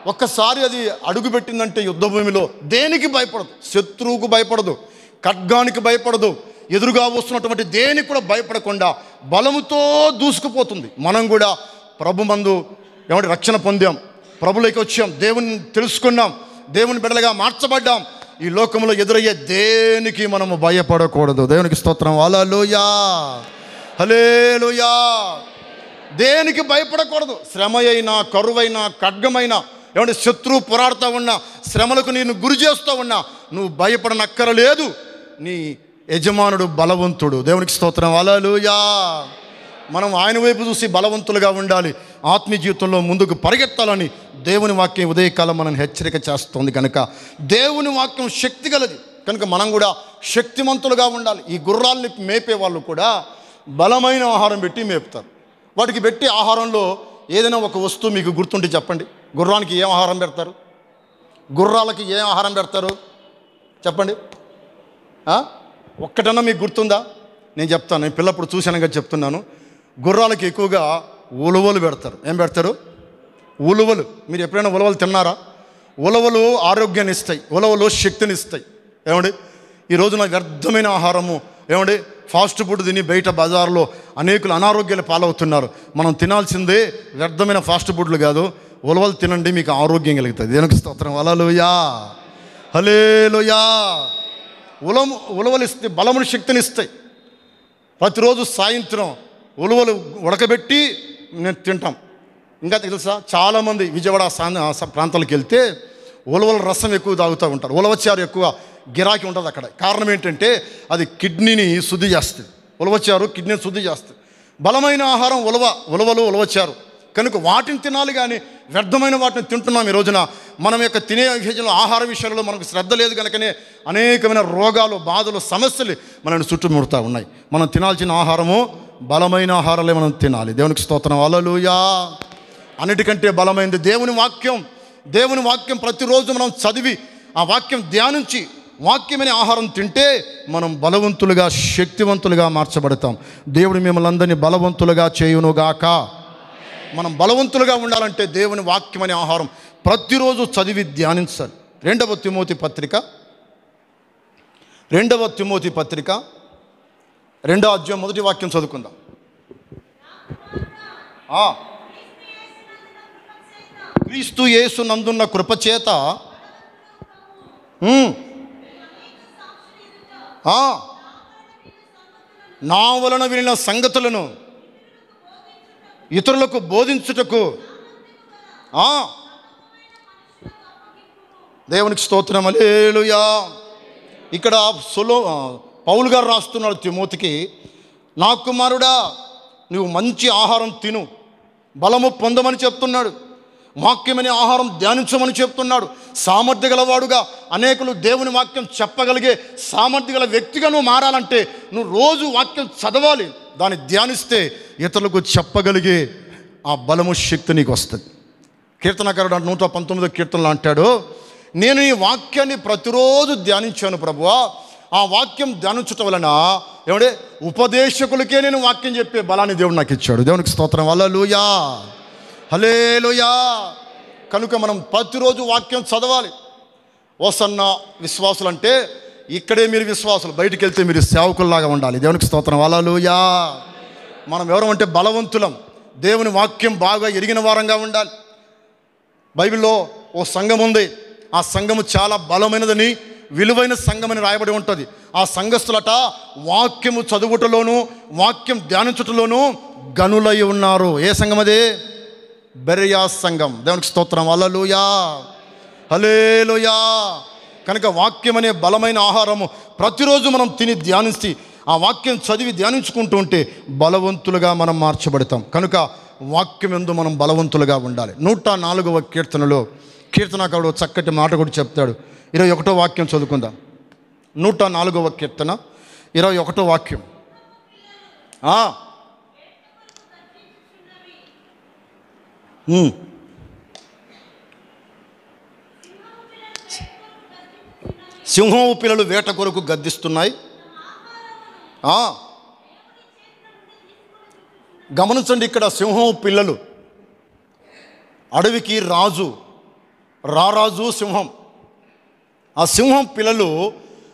[SPEAKER 1] ఒక్కసారి అది అడుగుపెట్టిందంటే యుద్ధభూమిలో దేనికి భయపడదు? శత్రువుకు భయపడదు ఖడ్గానికి భయపడదు ఎదురుగా వస్తున్నటువంటి దేనికి కూడా భయపడకుండా బలముతో దూసుకుపోతుంది. మనం కూడా ప్రభు మందు ఏమంటే రక్షణ పొందాం. ప్రభులోకి వచ్చాం. దేవుని తెలుసుకున్నాం. దేవుని బిడ్డలుగా మార్చబడ్డాం. ఈ లోకంలో ఎదురయ్యే దేనికి మనము భయపడకూడదు. దేవునికి స్తోత్రం. అలలోయా హలేలుయా దేనికి భయపడకూడదు. శ్రమ అయినా కరువైనా ఖడ్గమైనా ఏమంటే శత్రువు పోరాడుతూ ఉన్నా శ్రమలకు నేను గురి చేస్తూ ఉన్నా నువ్వు భయపడనక్కరలేదు. నీ యజమానుడు బలవంతుడు. దేవునికి స్తోత్రం. అలలుయా మనం ఆయన వైపు చూసి బలవంతులుగా ఉండాలి. ఆత్మీయ జీవితంలో ముందుకు పరిగెత్తాలని దేవుని వాక్యం ఉదయకాలం మనం హెచ్చరిక చేస్తుంది కనుక. దేవుని వాక్యం శక్తి గలది. కనుక మనం కూడా శక్తిమంతులుగా ఉండాలి. ఈ గుర్రాల్ని మేపే వాళ్ళు కూడా బలమైన ఆహారం పెట్టి మేపుతారు. వాటికి పెట్టి ఆహారంలో ఏదైనా ఒక వస్తువు మీకు గుర్తుంటే చెప్పండి. గుర్రానికి ఏం ఆహారం పెడతారు? గుర్రాలకి ఏం ఆహారం పెడతారు? చెప్పండి. ఒక్కటన్నా మీకు గుర్తుందా? నేను చెప్తాను నేను పిల్లప్పుడు చూశానుగా చెప్తున్నాను. గుర్రాలకి ఎక్కువగా ఉలువలు పెడతారు. ఏం పెడతారు? ఉలువలు. మీరు ఎప్పుడైనా ఉలవలు తిన్నారా? ఉలవలు ఆరోగ్యాన్ని ఇస్తాయి ఉలవలు శక్తిని ఇస్తాయి. ఏమండి? ఈ రోజున వ్యర్థమైన ఆహారము. ఏమండి? ఫాస్ట్ ఫుడ్ తిని బయట బజార్లో అనేకులు అనారోగ్యాలు పాలవుతున్నారు. మనం తినాల్సిందే వ్యర్థమైన ఫాస్ట్ ఫుడ్లు కాదు. ఉలవలు తినండి మీకు ఆరోగ్యం కలుగుతుంది. దేనికి స్తోత్రం. అలలుయా హలేలుయా ఉలము ఉలవలు ఇస్తే బలముని శక్తిని ఇస్తాయి ప్రతిరోజు సాయంత్రం ఉలవలు ఉడకబెట్టి నేను తింటాం. ఇంకా తెలుసా? చాలామంది విజయవాడ స- ప్రాంతాలకు వెళ్తే ఉలవల రసం ఎక్కువ తాగుతూ ఉంటారు. ఉలవచారు ఎక్కువ గిరాకీ ఉంటుంది అక్కడ. కారణం ఏంటంటే అది కిడ్నీని శుద్ధి చేస్తుంది. ఉలవచారు కిడ్నీని శుద్ధి చేస్తుంది. బలమైన ఆహారం ఉలవ ఉలవలు ఉలవచారు కనుక వాటిని తినాలి కానీ వ్యర్థమైన వాటిని తింటున్నాం ఈ రోజున. మనం యొక్క తినే విషయంలో ఆహార విషయంలో మనకు శ్రద్ధ లేదు కనుకనే అనేకమైన రోగాలు బాధలు సమస్యలు మనల్ని చుట్టుముడుతూ ఉన్నాయి. మనం తినాల్సిన ఆహారము బలమైన ఆహారాలే మనం తినాలి. దేవునికి స్తోత్రం. అలలుయా అన్నిటికంటే బలమైనది దేవుని వాక్యం. దేవుని వాక్యం ప్రతిరోజు మనం చదివి ఆ వాక్యం ధ్యానించి వాక్యమనే ఆహారం తింటే మనం బలవంతులుగా శక్తివంతులుగా మార్చబడతాం. దేవుడు మిమ్మల్ని అందరినీ బలవంతులుగా చేయునుగాక. మనం బలవంతులుగా ఉండాలంటే దేవుని వాక్యం అనే ఆహారం ప్రతిరోజు చదివి ధ్యానించాలి. రెండవ తిమోతి పత్రిక రెండవ తిమోతి పత్రిక రెండవ అధ్యాయం మొదటి వాక్యం చదువుకుందాం. క్రీస్తు యేసు నందున్న కృపచేత నా వలన వినిన సంగతులను ఇతరులకు బోధించుటకు. దేవునికి స్తోత్రం అలేలుయా ఇక్కడ సులో పౌలు గారు రాస్తున్నాడు తిమోతికి నా కుమారుడా నువ్వు మంచి ఆహారం తిను. బలము పొందమని చెప్తున్నాడు. వాక్యమనే ఆహారం ధ్యానించమని చెప్తున్నాడు. సామర్థ్య గలవాడుగా అనేకులు దేవుని వాక్యం చెప్పగలిగే సామర్థ్య గల వ్యక్తిగా నువ్వు మారాలంటే నువ్వు రోజు వాక్యం చదవాలి. దాన్ని ధ్యానిస్తే ఇతరులకు చెప్పగలిగే ఆ బలము శక్తి నీకు వస్తుంది కీర్తనకారుడు నూట పంతొమ్మిదో కీర్తనలు అంటాడు నేను ఈ వాక్యాన్ని ప్రతిరోజు ధ్యానించాను ప్రభువా. ఆ వాక్యం ధ్యానించటం వలన ఏమంటే ఉపదేశకులకే నేను వాక్యం చెప్పే బలాన్ని దేవుడు నాకు ఇచ్చాడు దేవునికి స్తోత్రం. హలే హలేలుయా కనుక మనం ప్రతిరోజు వాక్యం చదవాలి. ఓసన్న విశ్వాసులు అంటే ఇక్కడే మీరు విశ్వాసులు బయటికి వెళ్తే మీరు సేవకుల్లాగా ఉండాలి. దేవునికి స్తోత్రం. హల్లెలూయా. మనం ఎవరు అంటే బలవంతులం. దేవుని వాక్యం బాగా ఎరిగిన వారంగా ఉండాలి. బైబిల్లో ఓ సంఘం ఉంది. ఆ సంఘము చాలా బలమైనదని విలువైన సంఘం అని రాయబడి ఉంటుంది. ఆ సంఘస్థులట వాక్యము చదువుటలోను వాక్యం ధ్యానించుటలోను గనులై ఉన్నారు. ఏ సంఘం అది? బెరయా సంఘం. దేవునికి స్తోత్రం. అలలుయా హలేలుయా కనుక వాక్యం అనే బలమైన ఆహారము ప్రతిరోజు మనం తిని ధ్యానిస్తే ఆ వాక్యం చదివి ధ్యానించుకుంటూ ఉంటే బలవంతులుగా మనం మార్చబడతాం. కనుక వాక్యం ఎందు మనం బలవంతులుగా ఉండాలి. నూట నాలుగవ కీర్తనలో కీర్తనకారుడు చక్కటి మాట కూడా చెప్తాడు. ఇరవై ఒకటో వాక్యం చదువుకుందాం. నూట నాలుగవ కీర్తన ఇరవై ఒకటో వాక్యం. ఆ. సింహము పిల్లలు వేట కొరకు గద్దిస్తున్నాయి. గమనించండి ఇక్కడ సింహము పిల్లలు. అడవికి రాజు రారాజు సింహం. ఆ సింహం పిల్లలు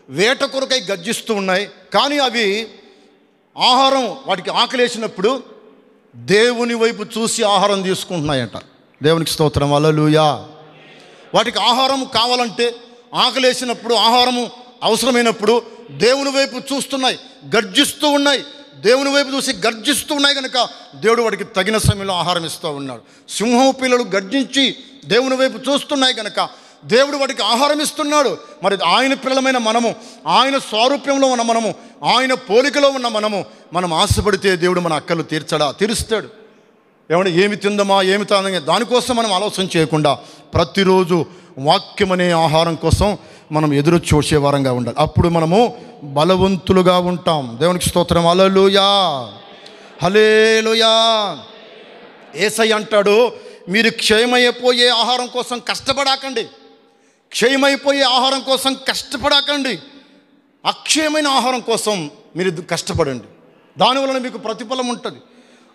[SPEAKER 1] వేట కొరకై గర్జిస్తూ ఉన్నాయి. కానీ అవి ఆహారం వాటికి ఆకలేసినప్పుడు దేవుని వైపు చూసి ఆహారం తీసుకుంటున్నాయంట. దేవునికి స్తోత్రం. అలలుయా వాటికి ఆహారం కావాలంటే ఆకలేసినప్పుడు ఆహారము అవసరమైనప్పుడు దేవుని వైపు చూస్తున్నాయి గర్జిస్తూ ఉన్నాయి. దేవుని వైపు చూసి గర్జిస్తూ ఉన్నాయి కనుక దేవుడు వాడికి తగిన సమయంలో ఆహారం ఇస్తూ ఉన్నాడు. సింహం పిల్లలు గర్జించి దేవుని వైపు చూస్తున్నాయి కనుక దేవుడు వాడికి ఆహారం ఇస్తున్నాడు. మరి ఆయన పిల్లలమైన మనము ఆయన స్వారూప్యంలో ఉన్న మనము ఆయన పోలికలో ఉన్న మనము మనం ఆశపడితే దేవుడు మన అక్కలు తీర్చడా తీరుస్తాడు. ఏమంటే ఏమి తిందమా ఏమి తాందమా దానికోసం మనం ఆలోచన చేయకుండా ప్రతిరోజు వాక్యం అనే ఆహారం కోసం మనం ఎదురు చూసే వారంగా ఉండాలి. అప్పుడు మనము బలవంతులుగా ఉంటాం. దేవునికి స్తోత్రం. అలలుయా హలేలుయా ఏసై అంటాడు మీరు క్షయమైపోయే ఆహారం కోసం కష్టపడాకండి. క్షయమైపోయే ఆహారం కోసం కష్టపడాకండి. అక్షయమైన ఆహారం కోసం మీరు కష్టపడండి. దానివలన మీకు ప్రతిఫలం ఉంటుంది.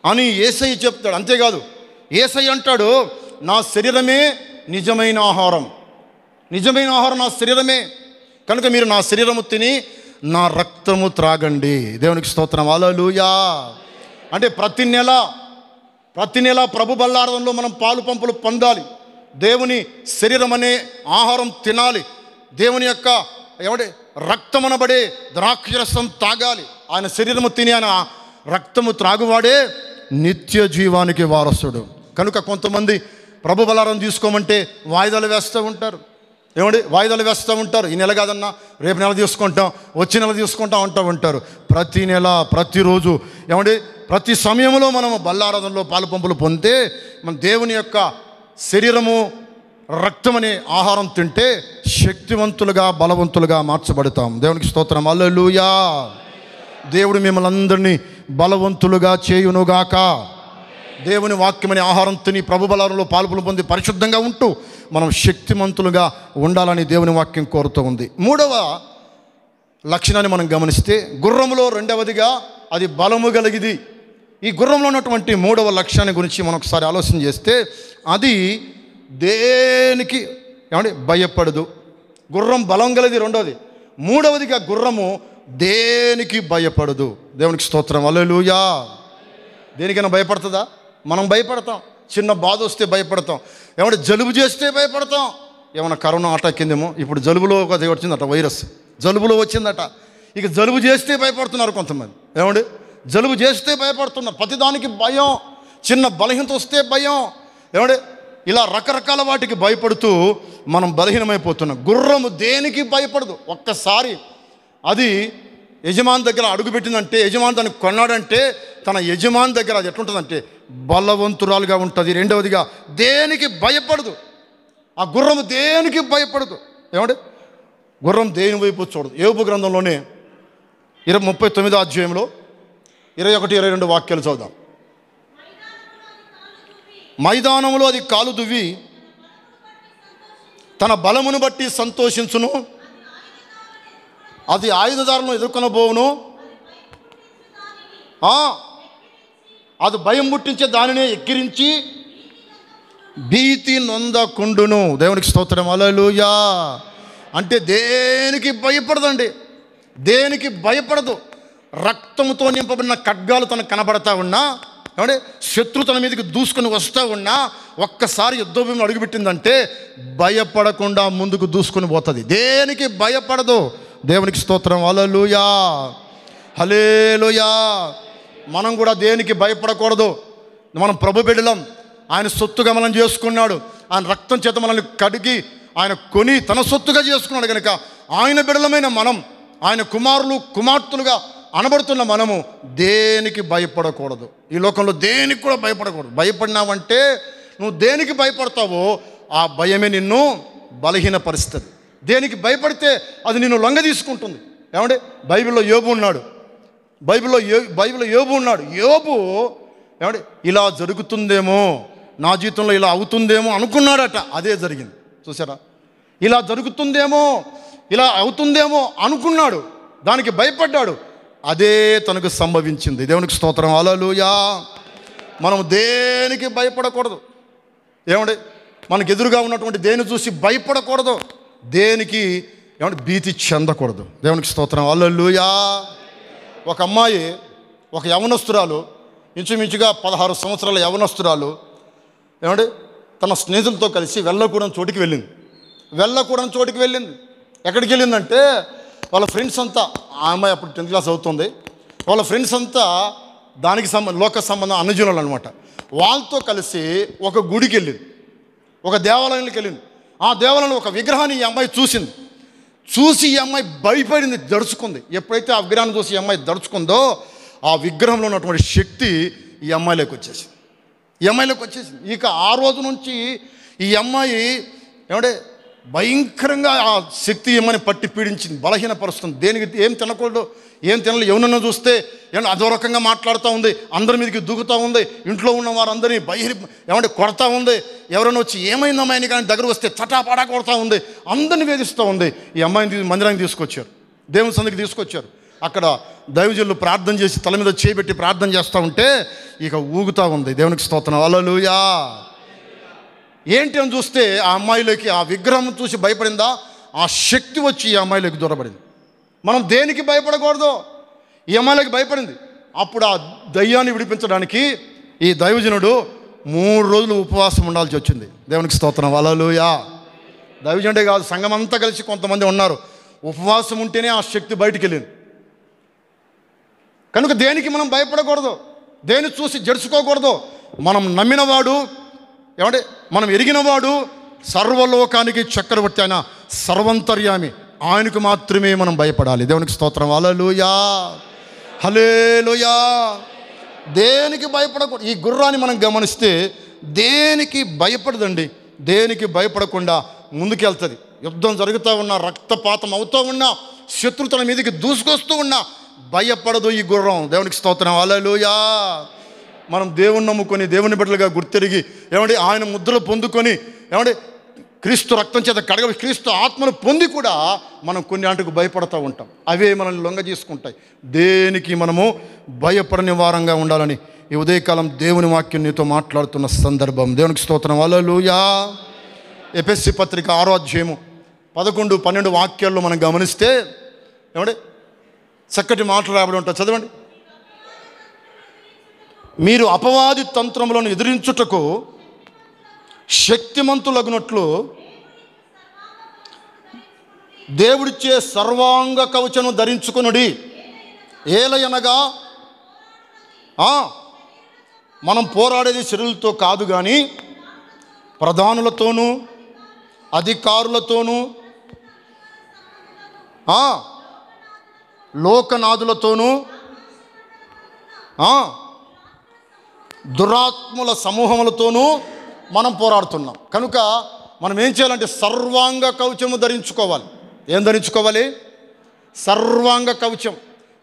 [SPEAKER 1] అని ఏసై చెప్తాడు. అంతేకాదు ఏసై అంటాడు నా శరీరమే నిజమైన ఆహారం. నిజమైన ఆహారం నా శరీరమే. కనుక మీరు నా శరీరము తిని నా రక్తము త్రాగండి. దేవునికి స్తోత్రం. అలలుయా అంటే ప్రతి నెల ప్రతి నెల ప్రభు బల్లారంలో మనం పాలు పంపులు పొందాలి. దేవుని శరీరం అనే ఆహారం తినాలి. దేవుని యొక్క ఏమంటే రక్తమనబడే ద్రాక్షరసం తాగాలి. ఆయన శరీరము తిని ఆయన రక్తము త్రాగువాడే. నిత్య జీవానికి వారసుడు. కనుక కొంతమంది ప్రభు బలారం తీసుకోమంటే వాయిదాలు వేస్తూ ఉంటారు. ఏమండి? వాయిదాలు వేస్తూ ఉంటారు. ఈ నెల కాదన్నా రేపు నెల తీసుకుంటాం వచ్చే నెల తీసుకుంటాం అంటూ ఉంటారు. ప్రతి నెల ప్రతిరోజు ఏమండి? ప్రతి సమయంలో మనము బల్లారాధనలో పాలు పంపులు పొందితే మన దేవుని యొక్క శరీరము రక్తం అనే ఆహారం తింటే శక్తివంతులుగా బలవంతులుగా మార్చబడతాం. దేవునికి స్తోత్రం. అల్లెలుయా దేవుడు మిమ్మల్ని అందరినీ బలవంతులుగా చేయునుగాక. దేవుని వాక్యమని ఆహారం తిని ప్రభు బలంలో పాల్పులు పొంది పరిశుద్ధంగా ఉంటూ మనం శక్తిమంతులుగా ఉండాలని దేవుని వాక్యం కోరుతూ ఉంది. మూడవ లక్షణాన్ని మనం గమనిస్తే గుర్రములో రెండవదిగా అది బలము కలిగిది. ఈ గుర్రంలో ఉన్నటువంటి మూడవ లక్ష్యాన్ని గురించి మనం ఒకసారి ఆలోచన చేస్తే అది దేనికి ఏమంటే భయపడదు. గుర్రం బలం గలది రెండవది. మూడవదిగా గుర్రము దేనికి భయపడదు? దేవునికి స్తోత్రం. అల్లెలుయా దేనికైనా భయపడుతుందా? మనం భయపడతాం. చిన్న బాధ వస్తే భయపడతాం. ఏమైనా జలుబు చేస్తే భయపడతాం. ఏమైనా కరోనా అటాక్ కిందేమో ఇప్పుడు జలుబులో ఒక వచ్చిందట వైరస్. జలుబులో వచ్చిందట. ఇక జలుబు చేస్తే భయపడుతున్నారు కొంతమంది. ఏమండి? జలుబు చేస్తే భయపడుతున్నారు. ప్రతిదానికి భయం. చిన్న బలహీనత వస్తే భయం. ఏమండి? ఇలా రకరకాల వాటికి భయపడుతూ మనం బలహీనమైపోతున్నాం. గుర్రము దేనికి భయపడదు? ఒక్కసారి అది యజమాని దగ్గర అడుగుపెట్టిందంటే యజమాని దాన్ని కొన్నాడంటే తన యజమాని దగ్గర అది ఎట్లుంటుందంటే బలవంతురాలుగా ఉంటుంది. రెండవదిగా దేనికి భయపడదు. ఆ గుర్రము దేనికి భయపడదు? ఏమండి? గుర్రం దేని వైపు చూడదు? ఏపు గ్రంథంలోనే ఇరవై ముప్పై తొమ్మిదో అధ్యాయంలో ఇరవై ఒకటి ఇరవై రెండు వాక్యాలు చదువుదాం. మైదానంలో అది కాలు దువ్వి తన బలమును బట్టి సంతోషించును. అది ఆయుధదారులను ఎదుర్కొనబోవును పోవును. అది భయం ముట్టించే దానినే ఎక్కిరించి భీతి నొందకుండును. దేవునికి స్తోత్రం. అలలుయా అంటే దేనికి భయపడదండి? దేనికి భయపడదు? రక్తంతో నింపబడిన ఖడ్గాలు తనకు కనబడతా ఉన్నా ఏమంటే శత్రు తన మీదకి దూసుకొని వస్తూ ఉన్నా ఒక్కసారి యుద్ధభూమి అడుగుపెట్టిందంటే భయపడకుండా ముందుకు దూసుకొని పోతుంది. దేనికి భయపడదు? దేవునికి స్తోత్రం. అలలుయా హలేలుయా మనం కూడా దేనికి భయపడకూడదు. మనం ప్రభు బిడ్డలం. ఆయన సొత్తుగా మనం చేసుకున్నాడు. ఆయన రక్తం చేత మనల్ని కడిగి ఆయన కొని తన సొత్తుగా చేసుకున్నాడు కనుక ఆయన బిడలమైన మనం ఆయన కుమారులు కుమార్తెలుగా అనబడుతున్న మనము దేనికి భయపడకూడదు. ఈ లోకంలో దేనికి కూడా భయపడకూడదు. భయపడినావంటే నువ్వు దేనికి భయపడతావో ఆ భయమే నిన్ను బలహీన పరిస్థితి దేనికి భయపడితే అది నిన్ను లొంగ తీసుకుంటుంది. ఏమంటే బైబిల్లో యోబు ఉన్నాడు. బైబిల్లో యో బైబిల్లో యోబు ఉన్నాడు. యోబు ఏమంటే ఇలా జరుగుతుందేమో నా జీవితంలో ఇలా అవుతుందేమో అనుకున్నాడట. అదే జరిగింది. చూసారా ఇలా జరుగుతుందేమో ఇలా అవుతుందేమో అనుకున్నాడు. దానికి భయపడ్డాడు. అదే తనకు సంభవించింది. దేవునికి స్తోత్రం. అలలుయా మనం దేనికి భయపడకూడదు? ఏమండి? మనకు ఎదురుగా ఉన్నటువంటి దేని చూసి భయపడకూడదు. దేనికి? ఏమంటే భీతి చెందకూడదు. దేవునికి స్తోత్రం. అల్లల్లుయా ఒక అమ్మాయి ఒక యవనస్తురాలు ఇంచుమించుగా పదహారు సంవత్సరాల యవనస్తురాలు ఏమంటే తన స్నేహితులతో కలిసి వెళ్ళకూడని చోటికి వెళ్ళింది. వెళ్ళకూడని చోటికి వెళ్ళింది. ఎక్కడికి వెళ్ళిందంటే వాళ్ళ ఫ్రెండ్స్ అంతా ఆ అమ్మాయి అప్పుడు టెన్త్ క్లాస్ అవుతుంది వాళ్ళ ఫ్రెండ్స్ అంతా దానికి సంబంధం లోక సంబంధం అనుజనులు అనమాట వాళ్ళతో కలిసి ఒక గుడికి వెళ్ళింది. ఒక దేవాలయానికి వెళ్ళింది. ఆ దేవాలయంలో ఒక విగ్రహాన్ని ఈ అమ్మాయి చూసింది. చూసి ఈ అమ్మాయి భయపడింది దడుచుకుంది. ఎప్పుడైతే ఆ విగ్రహాన్ని చూసి ఈ అమ్మాయి దడుచుకుందో ఆ విగ్రహంలో ఉన్నటువంటి శక్తి ఈ అమ్మాయిలోకి వచ్చేసింది. ఈ అమ్మాయిలోకి వచ్చేసింది. ఇక ఆ రోజు నుంచి ఈ అమ్మాయి ఏమంటే భయంకరంగా ఆ శక్తి ఏమని పట్టి పీడించింది బలహీనపరుస్తుంది. దేనికి ఏం తినకూడదు ఏం తినలేదు ఎవరన్నా చూస్తే ఏమన్నా అదో రకంగా మాట్లాడుతూ ఉంది అందరి మీదకి దూకుతూ ఉంది ఇంట్లో ఉన్న వారందరినీ బహిరి ఏమంటే కొడతా ఉంది ఎవరైనా వచ్చి ఏమైంది అమ్మాయిని కానీ దగ్గర వస్తే చటాపాడా కొడతా ఉంది అందరిని వేధిస్తూ ఉంది. ఈ అమ్మాయిని మందిరానికి తీసుకొచ్చారు దేవుని సందికి తీసుకొచ్చారు. అక్కడ దైవజనులు ప్రార్థన చేసి తల మీద చేపెట్టి ప్రార్థన చేస్తూ ఉంటే ఇక ఊగుతూ ఉంది దేవునికి స్తోత్రం. అలలుయా ఏంటి అని చూస్తే ఆ అమ్మాయిలోకి ఆ విగ్రహం చూసి భయపడిందా? ఆ శక్తి వచ్చి ఈ అమ్మాయిలోకి దూరపడింది. మనం దేనికి భయపడకూడదు? ఈ అమ్మాయిలోకి భయపడింది. అప్పుడు ఆ దయ్యాన్ని విడిపించడానికి ఈ దైవజనుడు మూడు రోజులు ఉపవాసం ఉండాల్సి వచ్చింది. దేవునికి స్తోత్రం. వలలుయా దైవజనుడే కాదు సంఘం అంతా కలిసి కొంతమంది ఉన్నారు. ఉపవాసం ఉంటేనే ఆ శక్తి బయటికి వెళ్ళింది. కనుక దేనికి మనం భయపడకూడదు? దేని చూసి జడుచుకోకూడదు? మనం నమ్మినవాడు ఏమంటే మనం ఎరిగినవాడు సర్వలోకానికి చక్రవర్తి అయిన సర్వంతర్యామి. ఆయనకు మాత్రమే మనం భయపడాలి. దేవునికి స్తోత్రం. అలలుయా హలేలుయా దేనికి భయపడకూడదు ఈ గుర్రాన్ని మనం గమనిస్తే దేనికి భయపడదండి. దేనికి భయపడకుండా ముందుకెళ్తుంది. యుద్ధం జరుగుతూ ఉన్నా రక్తపాతం అవుతూ ఉన్నా శత్రు తన మీదకి దూసుకొస్తూ ఉన్నా భయపడదు ఈ గుర్రం. దేవునికి స్తోత్రం. అలలుయా మనం దేవుని నమ్ముకొని దేవుని బిడ్డలుగా గుర్తెరిగి ఏమండి ఆయన ముద్రలు పొందుకొని ఏమండి క్రీస్తు రక్తం చేత కడగ క్రీస్తు ఆత్మను పొంది కూడా మనం కొన్ని ఆటకు భయపడతా ఉంటాం. అవే మనల్ని లొంగ చేసుకుంటాయి దేనికి మనము భయపడని వారంగా ఉండాలని ఈ ఉదయకాలం దేవుని వాక్యం నీతో మాట్లాడుతున్న సందర్భం. దేవునికి స్తోత్రం. అలలుయా ఎపిఎస్సి పత్రిక ఆరో అధ్యాయము పదకొండు పన్నెండు వాక్యాల్లో మనం గమనిస్తే ఏమండి చక్కటి మాటలు రాబడి ఉంటాయి. చదవండి. మీరు అపవాది తంత్రములను ఎదిరించుటకు శక్తిమంతులగునట్లు దేవుడిచ్చే సర్వాంగ కవచను ధరించుకునుడి. ఏలయనగా మనం పోరాడేది శరీరులతో కాదు కానీ ప్రధానులతోనూ అధికారులతోనూ లోకనాథులతోనూ దురాత్ముల సమూహములతోనూ మనం పోరాడుతున్నాం. కనుక మనం ఏం చేయాలంటే సర్వాంగ కవచము ధరించుకోవాలి. ఏం ధరించుకోవాలి? సర్వాంగ కవచం.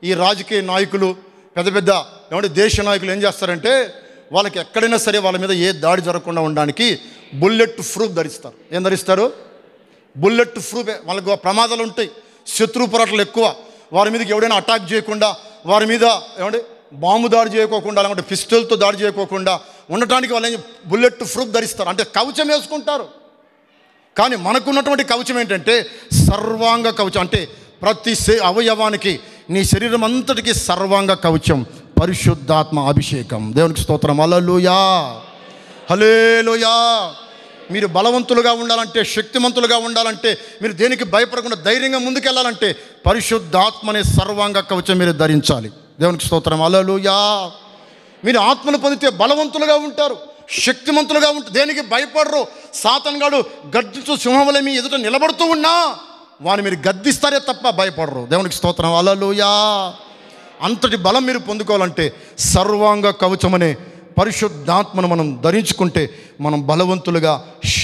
[SPEAKER 1] ఈ రాజకీయ నాయకులు పెద్ద పెద్ద ఏమంటే దేశ నాయకులు ఏం చేస్తారంటే వాళ్ళకి ఎక్కడైనా సరే వాళ్ళ మీద ఏ దాడి జరగకుండా ఉండడానికి బుల్లెట్ ప్రూఫ్ ధరిస్తారు. ఏం ధరిస్తారు? Bullet proof. వాళ్ళకు ప్రమాదాలు ఉంటాయి. శత్రు పోరాటాలు ఎక్కువ. వారి మీదకి ఎవడైనా అటాక్ చేయకుండా వారి మీద ఏమంటే బాంబు దాడి చేయకోకుండా లేకుంటే పిస్టల్తో దాడి చేయకోకుండా ఉండటానికి వాళ్ళు బుల్లెట్ ప్రూఫ్ ధరిస్తారు. అంటే కవచం వేసుకుంటారు. కానీ మనకున్నటువంటి కవచం ఏంటంటే సర్వాంగ కవచం. అంటే ప్రతి అవయవానికి నీ శరీరం అంతటికి సర్వాంగ కవచం. పరిశుద్ధాత్మ అభిషేకం. దేవునికి స్తోత్రం. అలలుయా హలేలుయా మీరు బలవంతులుగా ఉండాలంటే శక్తిమంతులుగా ఉండాలంటే మీరు దేనికి భయపడకుండా ధైర్యంగా ముందుకెళ్ళాలంటే పరిశుద్ధాత్మనే సర్వాంగ కవచం మీరు ధరించాలి. దేవునికి స్తోత్రం. అలలుయా మీరు ఆత్మను పొందితే బలవంతులుగా ఉంటారు శక్తిమంతులుగా ఉంటారు దేనికి భయపడరు. సాతన్గాడు గర్జించు సింహములే మీ ఎదుట నిలబడుతూ ఉన్నా వాని మీరు గద్దిస్తారే తప్ప భయపడరు. దేవునికి స్తోత్రం. అలలుయా అంతటి బలం మీరు పొందుకోవాలంటే సర్వాంగ కవచమనే పరిశుద్ధాత్మను మనం ధరించుకుంటే మనం బలవంతులుగా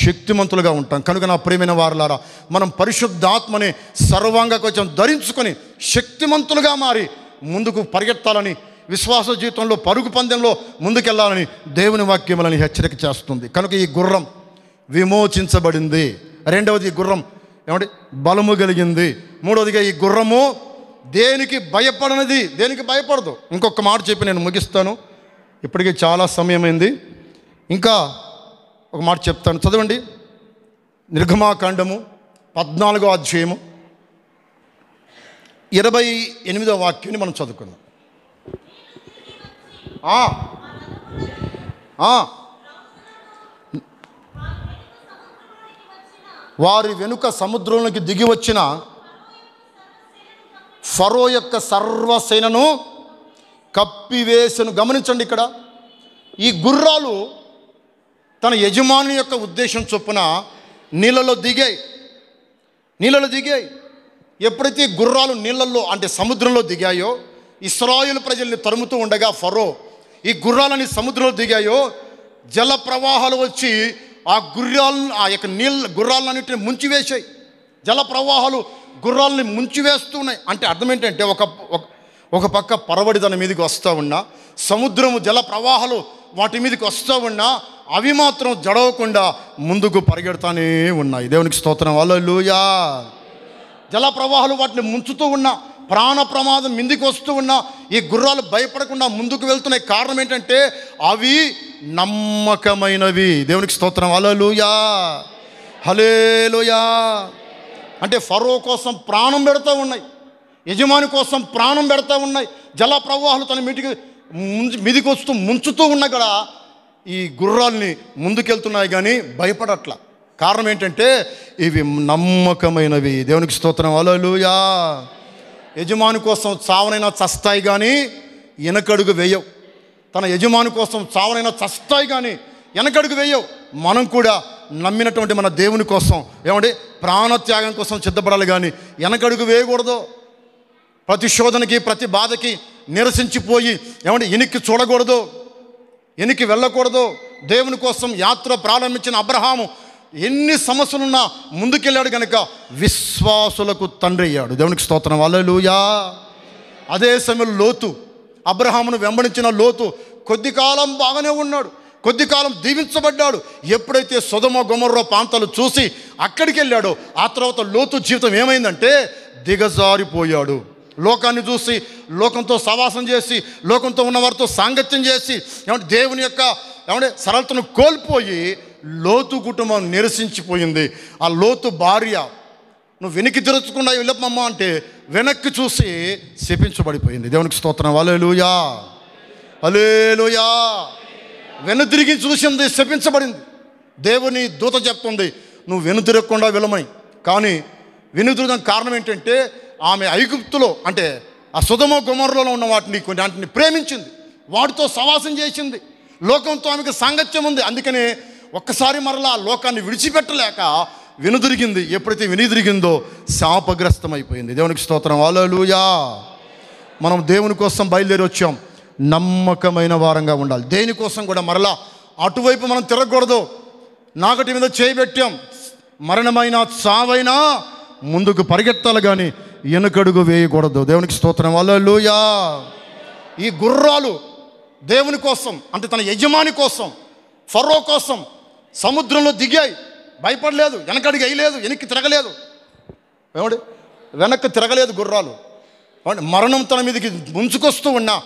[SPEAKER 1] శక్తిమంతులుగా ఉంటాం. కనుక నా ప్రేమైన వారులారా మనం పరిశుద్ధాత్మని సర్వాంగ కవచం ధరించుకొని శక్తిమంతులుగా మారి ముందుకు పరిగెత్తాలని విశ్వాస జీవితంలో పరుగు పందెంలో ముందుకెళ్ళాలని దేవుని వాక్యములని హెచ్చరిక చేస్తుంది. కనుక ఈ గుర్రం విమోచించబడింది. రెండవది ఈ గుర్రం ఏమంటే బలము కలిగింది. మూడవదిగా ఈ గుర్రము దేనికి భయపడనిది? దేనికి భయపడదు? ఇంకొక మాట చెప్పి నేను ముగిస్తాను. ఇప్పటికే చాలా సమయమైంది. ఇంకా ఒక మాట చెప్తాను. చదవండి. నిర్గమాకాండము పద్నాలుగో అధ్యాయము ఇరవై ఎనిమిదో వాక్యాన్ని మనం చదువుకుందాం. ఆ. వారి వెనుక సముద్రంలోకి దిగి వచ్చిన ఫరో యొక్క సర్వసేనను కప్పివేసను. గమనించండి ఇక్కడ. ఈ గుర్రాలు తన యజమాని యొక్క ఉద్దేశం చొప్పున నీళ్ళలో దిగాయి. నీళ్ళలో దిగాయి. ఎప్పుడైతే గుర్రాలు నీళ్ళల్లో అంటే సముద్రంలో దిగాయో ఇస్రాయేల్ ప్రజల్ని తరుముతూ ఉండగా ఫరో ఈ గుర్రాలని సముద్రంలో దిగాయో జల ప్రవాహాలు వచ్చి ఆ గుర్రాలను ఆ యొక్క నీళ్ళ గుర్రాలన్నింటిని ముంచివేశాయి. జల ప్రవాహాలు గుర్రాలని ముంచివేస్తున్నాయి. అంటే అర్థం ఏంటంటే ఒక ఒక- ఒక పక్క పరవడి దాని మీదకి వస్తూ ఉన్నా సముద్రము జల ప్రవాహాలు వాటి మీదకి వస్తూ ఉన్నా అవి మాత్రం జడవకుండా ముందుకు పరిగెడతానే ఉన్నాయి. దేవునికి స్తోత్రం. అల్లెలూయా జల ప్రవాహాలు వాటిని ముంచుతూ ఉన్నా ప్రాణ ప్రమాదం మిందికి వస్తూ ఉన్నా ఈ గుర్రాలు భయపడకుండా ముందుకు వెళ్తున్న కారణం ఏంటంటే అవి నమ్మకమైనవి. దేవునికి స్తోత్రం. అలలుయా హలేలుయా అంటే ఫరో కోసం ప్రాణం పెడతా ఉన్నాయి. యజమాని కోసం ప్రాణం పెడతా ఉన్నాయి. జల ప్రవాహాలు తన మీటికి మిదికి వస్తూ ముంచుతూ ఉన్నా కూడా ఈ గుర్రాల్ని ముందుకెళ్తున్నాయి కానీ భయపడట్ల. కారణం ఏంటంటే ఇవి నమ్మకమైనవి. దేవునికి స్తోత్రం. అలలుయా యజమాని కోసం చావనైనా చస్తాయి కానీ వెనకడుగు వేయవు. తన యజమాని కోసం చావనైనా చస్తాయి కానీ వెనకడుగు వేయవు. మనం కూడా నమ్మినటువంటి మన దేవుని కోసం ఏమంటే ప్రాణత్యాగం కోసం సిద్ధపడాలి కానీ వెనకడుగు వేయకూడదు. ప్రతి శోధనకి ప్రతి బాధకి నిరసించిపోయి ఏమండి ఎనికి చూడకూడదు. ఎనికి వెళ్ళకూడదు. దేవుని కోసం యాత్ర ప్రారంభించిన అబ్రహాము ఎన్ని సమస్యలున్నా ముందుకెళ్ళాడు కనుక విశ్వాసులకు తండ్రి అయ్యాడు. దేవునికి స్తోత్రం. అల్లెలూయా అదే సమయంలో లోతు అబ్రహామును వెంబడించిన లోతు కొద్ది కాలం బాగానే ఉన్నాడు. కొద్ది కాలం దీవించబడ్డాడు. ఎప్పుడైతే సుధమ గుమర్రో ప్రాంతాలు చూసి అక్కడికి వెళ్ళాడో ఆ తర్వాత లోతు జీవితం ఏమైందంటే దిగజారిపోయాడు. లోకాన్ని చూసి లోకంతో సవాసం చేసి లోకంతో ఉన్న వారితో సాంగత్యం చేసి ఏమంటే దేవుని యొక్క ఏమంటే సరళతను కోల్పోయి లోతు కుటుంబం నిరసించిపోయింది. ఆ లోతు భార్య నువ్వు వెనక్కి తిరచకుండా వెళ్ళమ్మమ్మ అంటే వెనక్కి చూసి శపించబడిపోయింది. దేవునికి స్తోత్రం. అలేలుయా అలేలుయా వెనుతిరిగి చూసింది శపించబడింది. దేవుని దూత చెప్తుంది నువ్వు వెనుతిరగకుండా వెళ్ళమని. కానీ వెనుతిరగడానికి కారణం ఏంటంటే ఆమె ఐగుప్తులో అంటే ఆ సుధమ గుమర్లో ఉన్న వాటిని కొన్ని వాటిని ప్రేమించింది. వాటితో సవాసం చేసింది. లోకంతో ఆమెకు సాంగత్యం ఉంది. అందుకనే ఒక్కసారి మరలా లోకాన్ని విడిచిపెట్టలేక వినుదిరిగింది. ఎప్పుడైతే వినిదిరిగిందో శాపగ్రస్తమైపోయింది. దేవునికి స్తోత్రం. అలలుయా మనం దేవుని కోసం బయలుదేరి వచ్చాం. నమ్మకమైన వారంగా ఉండాలి. దేనికోసం కూడా మరలా అటువైపు మనం తిరగకూడదు. నాగటి మీద చేయబెట్టాం. మరణమైన చావైనా ముందుకు పరిగెత్తాలి కానీ వెనుకడుగు వేయకూడదు. దేవునికి స్తోత్రం. అలలుయా ఈ గుర్రాలు దేవుని కోసం అంటే తన యజమాని కోసం ఫరో కోసం సముద్రంలో దిగాయి. భయపడలేదు. వెనకడికి వేయలేదు. వెనక్కి తిరగలేదు. ఏమండి? వెనక్కి తిరగలేదు గుర్రాలు. ఏమంటే మరణం తన మీదకి ముంచుకొస్తూ ఉన్నా.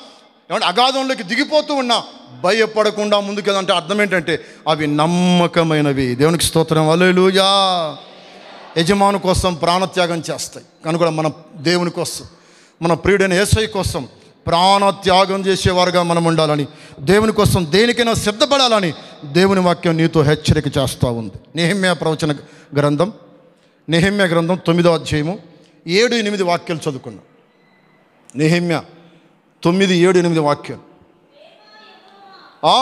[SPEAKER 1] ఏమంటే అగాధంలోకి దిగిపోతూ ఉన్నా. భయపడకుండా ముందుకెళ్ళంటే అర్థం ఏంటంటే అవి నమ్మకమైనవి. దేవునికి స్తోత్రం. అలెలుయా యజమాను కోసం ప్రాణత్యాగం చేస్తాయి. కనుక మన దేవుని కోసం మన ప్రియుడైన ఏసై కోసం ప్రాణత్యాగం చేసేవారుగా మనం ఉండాలని దేవుని కోసం దేనికైనా సిద్ధపడాలని దేవుని వాక్యం నీతో హెచ్చరిక చేస్తూ ఉంది. నిహిమ్య ప్రవచన గ్రంథం నిహిమ్య గ్రంథం తొమ్మిదో అధ్యాయము ఏడు ఎనిమిది వాక్యాలు చదువుకున్నాం. నిహిమ్య తొమ్మిది ఏడు ఎనిమిది వాక్యాలు. అబ్రహాముని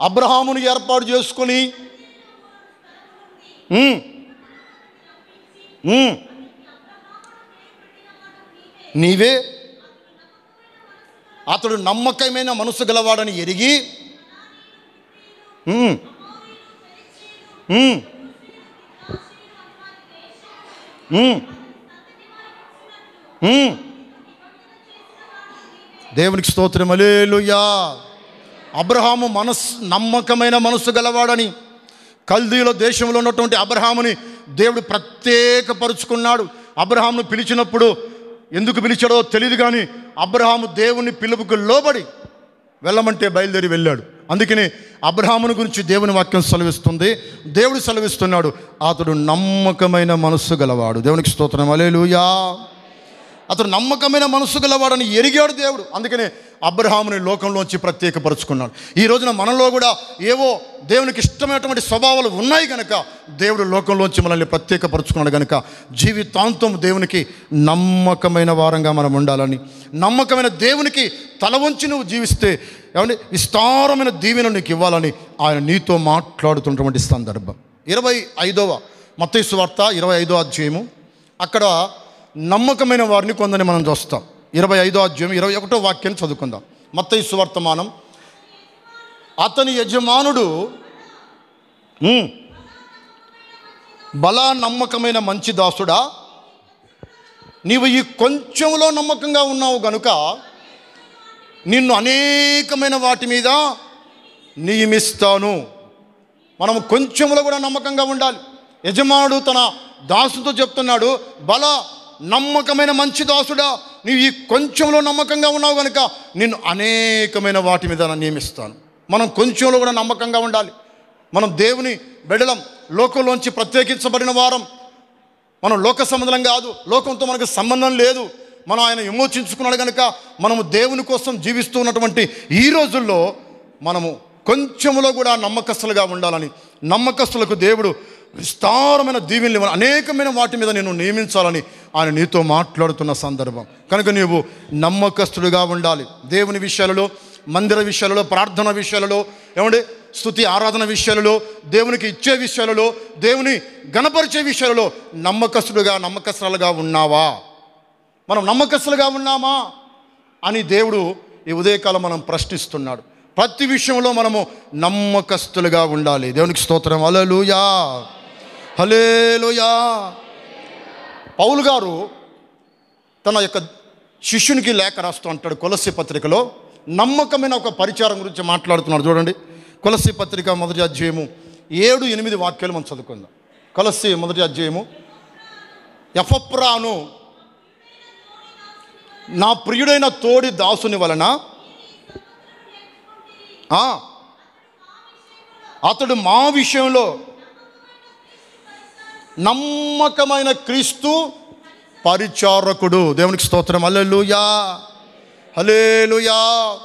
[SPEAKER 1] అబ్రహామును ఏర్పాటు చేసుకొని నీవే. అతడు నమ్మకమైన మనసు గలవాడని ఎరిగి దేవునికి స్తోత్రం. అలేలుయా అబ్రహాము మనస్ నమ్మకమైన మనసు గలవాడని కల్దీల దేశంలో ఉన్నటువంటి అబ్రహాముని దేవుడు ప్రత్యేకపరుచుకున్నాడు. అబ్రహామును పిలిచినప్పుడు ఎందుకు పిలిచాడో తెలియదు కానీ అబ్రహాము దేవుని పిలుపుకు లోబడి వెళ్ళమంటే బయలుదేరి వెళ్ళాడు. అందుకని అబ్రహాముని గురించి దేవుని వాక్యం సెలవిస్తుంది. దేవుడు సెలవిస్తున్నాడు. అతడు నమ్మకమైన మనస్సు గలవాడు. దేవునికి స్తోత్రం. అలేలుయా అతడు నమ్మకమైన మనస్సు గలవాడని ఎరిగాడు దేవుడు. అందుకనే అబ్రహాముని లోకంలోంచి ప్రత్యేకపరుచుకున్నాడు. ఈ రోజున మనలో కూడా ఏవో దేవునికి ఇష్టమైనటువంటి స్వభావాలు ఉన్నాయి కనుక దేవుడు లోకంలోంచి మనల్ని ప్రత్యేకపరుచుకున్నాడు కనుక జీవితాంతం దేవునికి నమ్మకమైన వారంగా మనం ఉండాలని నమ్మకమైన దేవునికి తల వంచి నువ్వు జీవిస్తే ఏమంటే విస్తారమైన దీవెన నీకు ఇవ్వాలని ఆయన నీతో మాట్లాడుతున్నటువంటి సందర్భం. ఇరవై ఐదవ మత్తయి వార్త ఇరవై ఐదో అధ్యాయము. అక్కడ నమ్మకమైన వారిని కొందని మనం చూస్తాం. ఇరవై ఐదో అధ్యాయం ఇరవై ఒకటో వాక్యాన్ని చదువుకుందాం. మత్తయి సువర్తమానం. అతని యజమానుడు బలా నమ్మకమైన మంచి దాసుడా నీవు ఈ కొంచెంలో నమ్మకంగా ఉన్నావు గనుక నిన్ను అనేకమైన వాటి మీద నియమిస్తాను. మనం కొంచెంలో కూడా నమ్మకంగా ఉండాలి. యజమానుడు తన దాసుతో చెప్తున్నాడు బల నమ్మకమైన మంచి దాసుడా. నీవు ఈ కొంచెంలో నమ్మకంగా ఉన్నావు కనుక నిన్ను అనేకమైన వాటి మీద నియమిస్తాను. మనం కొంచెంలో కూడా నమ్మకంగా ఉండాలి. మనం దేవుని బిడలం లోకంలోంచి ప్రత్యేకించబడిన వారం. మనం లోక సంబంధం కాదు లోకంతో మనకు సంబంధం లేదు. మనం ఆయన విమోచించుకున్నాడు కనుక మనము దేవుని కోసం జీవిస్తూ ఉన్నటువంటి ఈ రోజుల్లో మనము కొంచెములో కూడా నమ్మకస్తులుగా ఉండాలని నమ్మకస్తులకు దేవుడు విస్తారమైన దీవెనలు ఇవ్వాలి. అనేకమైన వాటి మీద నేను నియమించాలని ఆయన నీతో మాట్లాడుతున్న సందర్భం. కనుక నీవు నమ్మకస్తుడుగా ఉండాలి. దేవుని విషయాలలో మందిర విషయాలలో ప్రార్థన విషయాలలో ఏమంటే స్థుతి ఆరాధన విషయాలలో దేవునికి ఇచ్చే విషయాలలో దేవుని గణపరిచే విషయాలలో నమ్మకస్తుడుగా నమ్మకస్తులుగా ఉన్నావా? మనం నమ్మకస్తులుగా ఉన్నామా? అని దేవుడు ఈ ఉదయకాలం మనం ప్రశ్నిస్తున్నాడు. ప్రతి విషయంలో మనము నమ్మకస్తులుగా ఉండాలి. దేవునికి స్తోత్రం. అలలుయా హలేలోయా పౌలు గారు తన యొక్క శిష్యునికి లేఖ రాస్తూ అంటాడు కొలసి పత్రికలో. నమ్మకమైన ఒక పరిచారం గురించి మాట్లాడుతున్నాడు చూడండి. కొలసి పత్రిక మొదటి అధ్యాయము ఏడు ఎనిమిది వాక్యాలు మనం చదువుకుందాం. కొలసి మొదటి అధ్యాయము ఎఫప్రాను నా ప్రియుడైన తోడి దాసుని వలన అతడు మా విషయంలో నమ్మకమైన క్రీస్తు పరిచారకుడు. దేవునికి స్తోత్రం. అల్లెలుయా హలేలుయా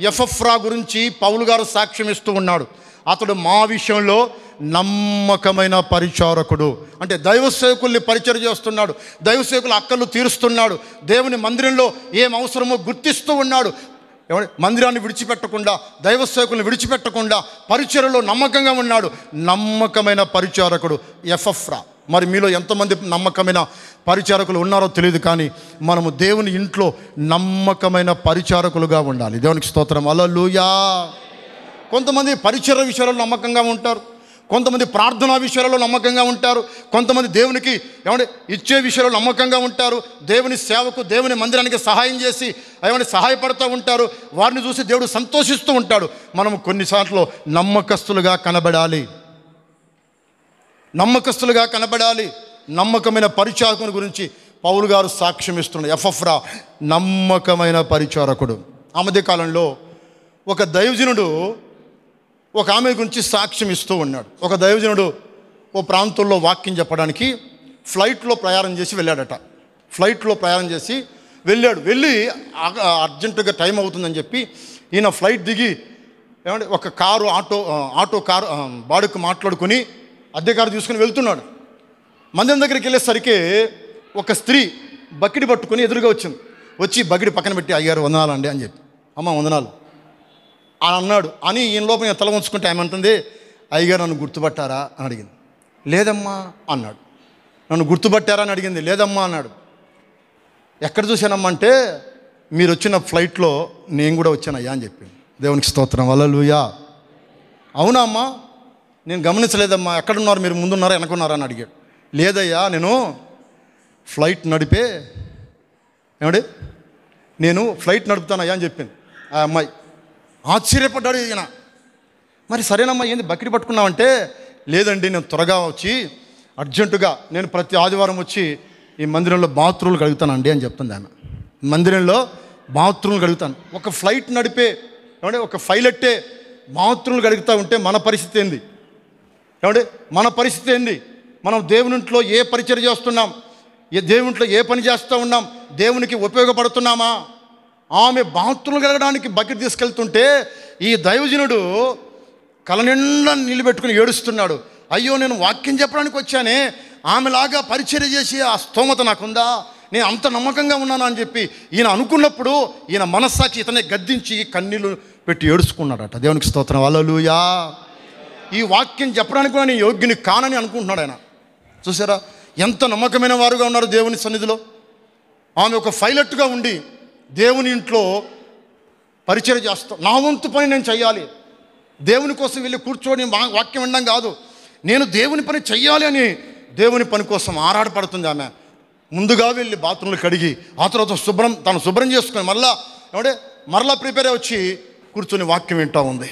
[SPEAKER 1] ఎఫ్ఎఫ్రా గురించి పౌలు గారు సాక్ష్యం ఇస్తూ ఉన్నాడు. అతడు మా విషయంలో నమ్మకమైన పరిచారకుడు. అంటే దైవ సేవకుల్ని పరిచయం చేస్తున్నాడు. దైవ సేవకుల అక్కలు తీరుస్తున్నాడు. దేవుని మందిరంలో ఏం అవసరమో గుర్తిస్తూ ఉన్నాడు. ఏమండి మందిరాన్ని విడిచిపెట్టకుండా దైవ సేవకుల్ని విడిచిపెట్టకుండా పరిచయలో నమ్మకంగా ఉన్నాడు. నమ్మకమైన పరిచారకుడు ఎఫ్ఎఫ్రా. మరి మీలో ఎంతమంది నమ్మకమైన పరిచారకులు ఉన్నారో తెలియదు కానీ మనము దేవుని ఇంట్లో నమ్మకమైన పరిచారకులుగా ఉండాలి. దేవునికి స్తోత్రం. అలలుయా కొంతమంది పరిచయ విషయాలు నమ్మకంగా ఉంటారు. కొంతమంది ప్రార్థనా విషయాలలో నమ్మకంగా ఉంటారు. కొంతమంది దేవునికి ఏమంటే ఇచ్చే విషయాల్లో నమ్మకంగా ఉంటారు. దేవుని సేవకు దేవుని మందిరానికి సహాయం చేసి ఏమంటే సహాయపడుతూ ఉంటారు. వారిని చూసి దేవుడు సంతోషిస్తూ ఉంటాడు. మనం కొన్నిసార్లు నమ్మకస్తులుగా కనబడాలి. నమ్మకస్తులుగా కనబడాలి. నమ్మకమైన పరిచారకుని గురించి పౌలు గారు సాక్ష్యం ఇస్తున్నాడు. ఎఫ్ఎఫ్రా నమ్మకమైన పరిచారకుడు. ఆ మధ్య కాలంలో ఒక దైవజనుడు ఒక ఆమె గురించి సాక్ష్యం ఇస్తూ ఉన్నాడు. ఒక దైవజనుడు ఓ ప్రాంతంలో వాక్యం చెప్పడానికి ఫ్లైట్లో ప్రయాణం చేసి వెళ్ళాడట. ఫ్లైట్లో ప్రయాణం చేసి వెళ్ళాడు. వెళ్ళి అర్జెంటుగా టైం అవుతుందని చెప్పి ఈయన ఫ్లైట్ దిగి ఏమంటే ఒక కారు ఆటో ఆటో కారు బాడుకు మాట్లాడుకొని అద్దె కారు తీసుకుని వెళ్తున్నాడు. మందిరం దగ్గరికి వెళ్ళేసరికి ఒక స్త్రీ బకిడి పట్టుకొని ఎదురుగా వచ్చింది. వచ్చి బకిడి పక్కన పెట్టి అయ్యారు వందనాలండి అని చెప్పి. అమ్మ వందనాలు. అని అన్నాడు. అని ఈయన లోపల నేను తల ఉంచుకుంటే ఏమంటుంది? అయ్యగా నన్ను గుర్తుపట్టారా? అని అడిగింది. లేదమ్మా అన్నాడు. నన్ను గుర్తుపట్టారా? అని అడిగింది. లేదమ్మా అన్నాడు. ఎక్కడ చూశానమ్మంటే మీరు వచ్చిన ఫ్లైట్లో నేను కూడా వచ్చానయ్యా అని చెప్పింది. దేవునికి స్తోత్రం. వలలుయా అవునా అమ్మా? నేను గమనించలేదమ్మా. ఎక్కడున్నారు? మీరు ముందున్నారా? వెనకున్నారా? అని అడిగాడు. లేదయ్యా నేను ఫ్లైట్ నడిపే ఏమండి? నేను ఫ్లైట్ నడుపుతానయ్యా అని చెప్పింది. ఆ అమ్మాయి. ఆశ్చర్యపడ్డాడు ఈయన. మరి సరేనమ్మా ఏంది బకెట్ పట్టుకున్నామంటే లేదండి నేను త్వరగా వచ్చి అర్జెంటుగా నేను ప్రతి ఆదివారం వచ్చి ఈ మందిరంలో బాత్రూమ్లు కడుగుతానండి అని చెప్తుంది ఆమె. మందిరంలో బాత్రూమ్లు కడుగుతాను. ఒక ఫ్లైట్ నడిపే ఏమంటే ఒక ఫైలెట్టే బాత్రూమ్లు కడుగుతూ ఉంటే మన పరిస్థితి ఏంది? ఏమంటే మన పరిస్థితి ఏంది? మనం దేవునింట్లో ఏ పరిచయం చేస్తున్నాం? ఏ దేవునింట్లో ఏ పని చేస్తూ ఉన్నాం? దేవునికి ఉపయోగపడుతున్నామా? ఆమె బాత్రూమ్లు కలగడానికి బకెట్ తీసుకెళ్తుంటే ఈ దైవజనుడు కలనిండా నిలబెట్టుకుని నీళ్ళు పెట్టుకుని ఏడుస్తున్నాడు. అయ్యో నేను వాక్యం చెప్పడానికి వచ్చానే. ఆమెలాగా పరిచర్య చేసి ఆ స్తోమత నాకుందా? నేను అంత నమ్మకంగా ఉన్నాను అని చెప్పి ఈయన అనుకున్నప్పుడు ఈయన మనస్సాక్షి ఇతనే గద్దించి కన్నీళ్ళు పెట్టి ఏడుచుకున్నాడట. దేవునికి స్తోత్రం. అలలుయా ఈ వాక్యం చెప్పడానికి కూడా నేను యోగ్యుని కానని అనుకుంటున్నాడు ఆయన. చూసారా? ఎంత నమ్మకమైన వారుగా ఉన్నారు దేవుని సన్నిధిలో. ఆమె ఒక ఫైలట్గా ఉండి దేవుని ఇంట్లో పరిచయం చేస్తాం నా వంతు పని నేను చేయాలి దేవుని కోసం వెళ్ళి కూర్చొని వాక్యం వినడం కాదు. నేను దేవుని పని చెయ్యాలి అని దేవుని పని కోసం ఆరాటపడుతుంది ఆమె. ముందుగా వెళ్ళి బాత్రూంలో కడిగి ఆ తర్వాత శుభ్రం తను శుభ్రం చేసుకొని మళ్ళా ఏమంటే మరలా ప్రిపేర్ అయ్యి వచ్చి కూర్చొని వాక్యం వింటూ ఉంది.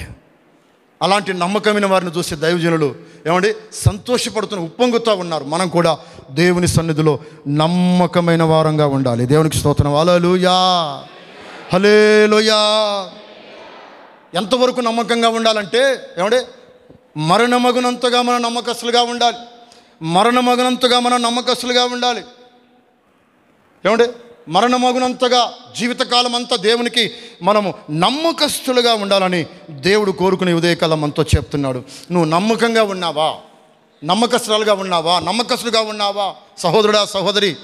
[SPEAKER 1] అలాంటి నమ్మకమైన వారిని చూసి దైవజనులు ఏమండి? సంతోషపడుతున్న ఉప్పొంగుతూ ఉన్నారు. మనం కూడా దేవుని సన్నిధిలో నమ్మకమైన వారంగా ఉండాలి. దేవునికి స్తోత్రం. అలలుయా హలేలుయా ఎంతవరకు నమ్మకంగా ఉండాలంటే ఏమండి? మరణమగునంతగా మన నమ్మకస్తులుగా ఉండాలి. మరణమగునంతగా మన నమ్మకస్తులుగా ఉండాలి. ఏమండి? మరణమగునంతగా జీవితకాలం అంతా దేవునికి మనము నమ్మకస్తులుగా ఉండాలని దేవుడు కోరుకునే ఉదయకాలం అంతా చెప్తున్నాడు. నువ్వు నమ్మకంగా ఉన్నావా? నమ్మకస్తురాలుగా ఉన్నావా? నమ్మకస్తులుగా ఉన్నావా? సహోదరుడా సహోదరి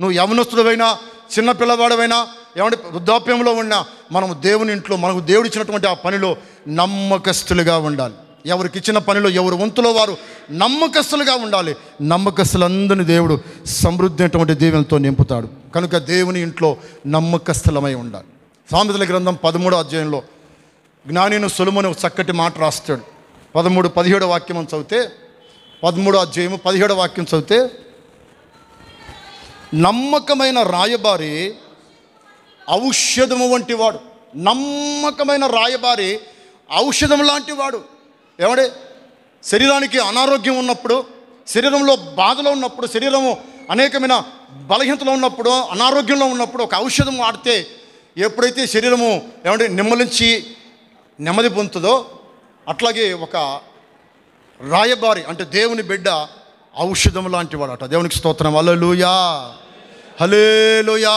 [SPEAKER 1] నువ్వు యవనస్తుడవైనా చిన్న పిల్లవాడవైనా ఏమంటే వృద్ధాప్యంలో ఉన్నా మనము దేవుని ఇంట్లో మనకు దేవుడు ఇచ్చినటువంటి ఆ పనిలో నమ్మకస్తులుగా ఉండాలి. ఎవరికి ఇచ్చిన పనిలో ఎవరు వంతులో వారు నమ్మకస్తులుగా ఉండాలి. నమ్మకస్తులందరినీ దేవుడు సమృద్ధి అయినటువంటి దీవెనతో నింపుతాడు. కనుక దేవుని ఇంట్లో నమ్మకస్తులమై ఉండాలి. సామెతల గ్రంథం పదమూడో అధ్యాయంలో జ్ఞానిను సులుమును చక్కటి మాట రాస్తాడు. పదమూడు పదిహేడో వాక్యం చదివితే పదమూడో అధ్యాయము పదిహేడో వాక్యం చదివితే నమ్మకమైన రాయబారి ఔషధము వంటి వాడు. నమ్మకమైన రాయబారి ఔషధం లాంటి వాడు. ఏమంటే శరీరానికి అనారోగ్యం ఉన్నప్పుడు శరీరంలో బాధలో ఉన్నప్పుడు శరీరము అనేకమైన బలహీనతలో ఉన్నప్పుడు అనారోగ్యంలో ఉన్నప్పుడు ఒక ఔషధం వాడితే ఎప్పుడైతే శరీరము ఏమంటే నిమ్మలించి నెమ్మది పొందుతుందో అట్లాగే ఒక రాయబారి అంటే దేవుని బిడ్డ ఔషధం లాంటి వాడట. దేవునికి స్తోత్రం. అలలుయా హలేలుయా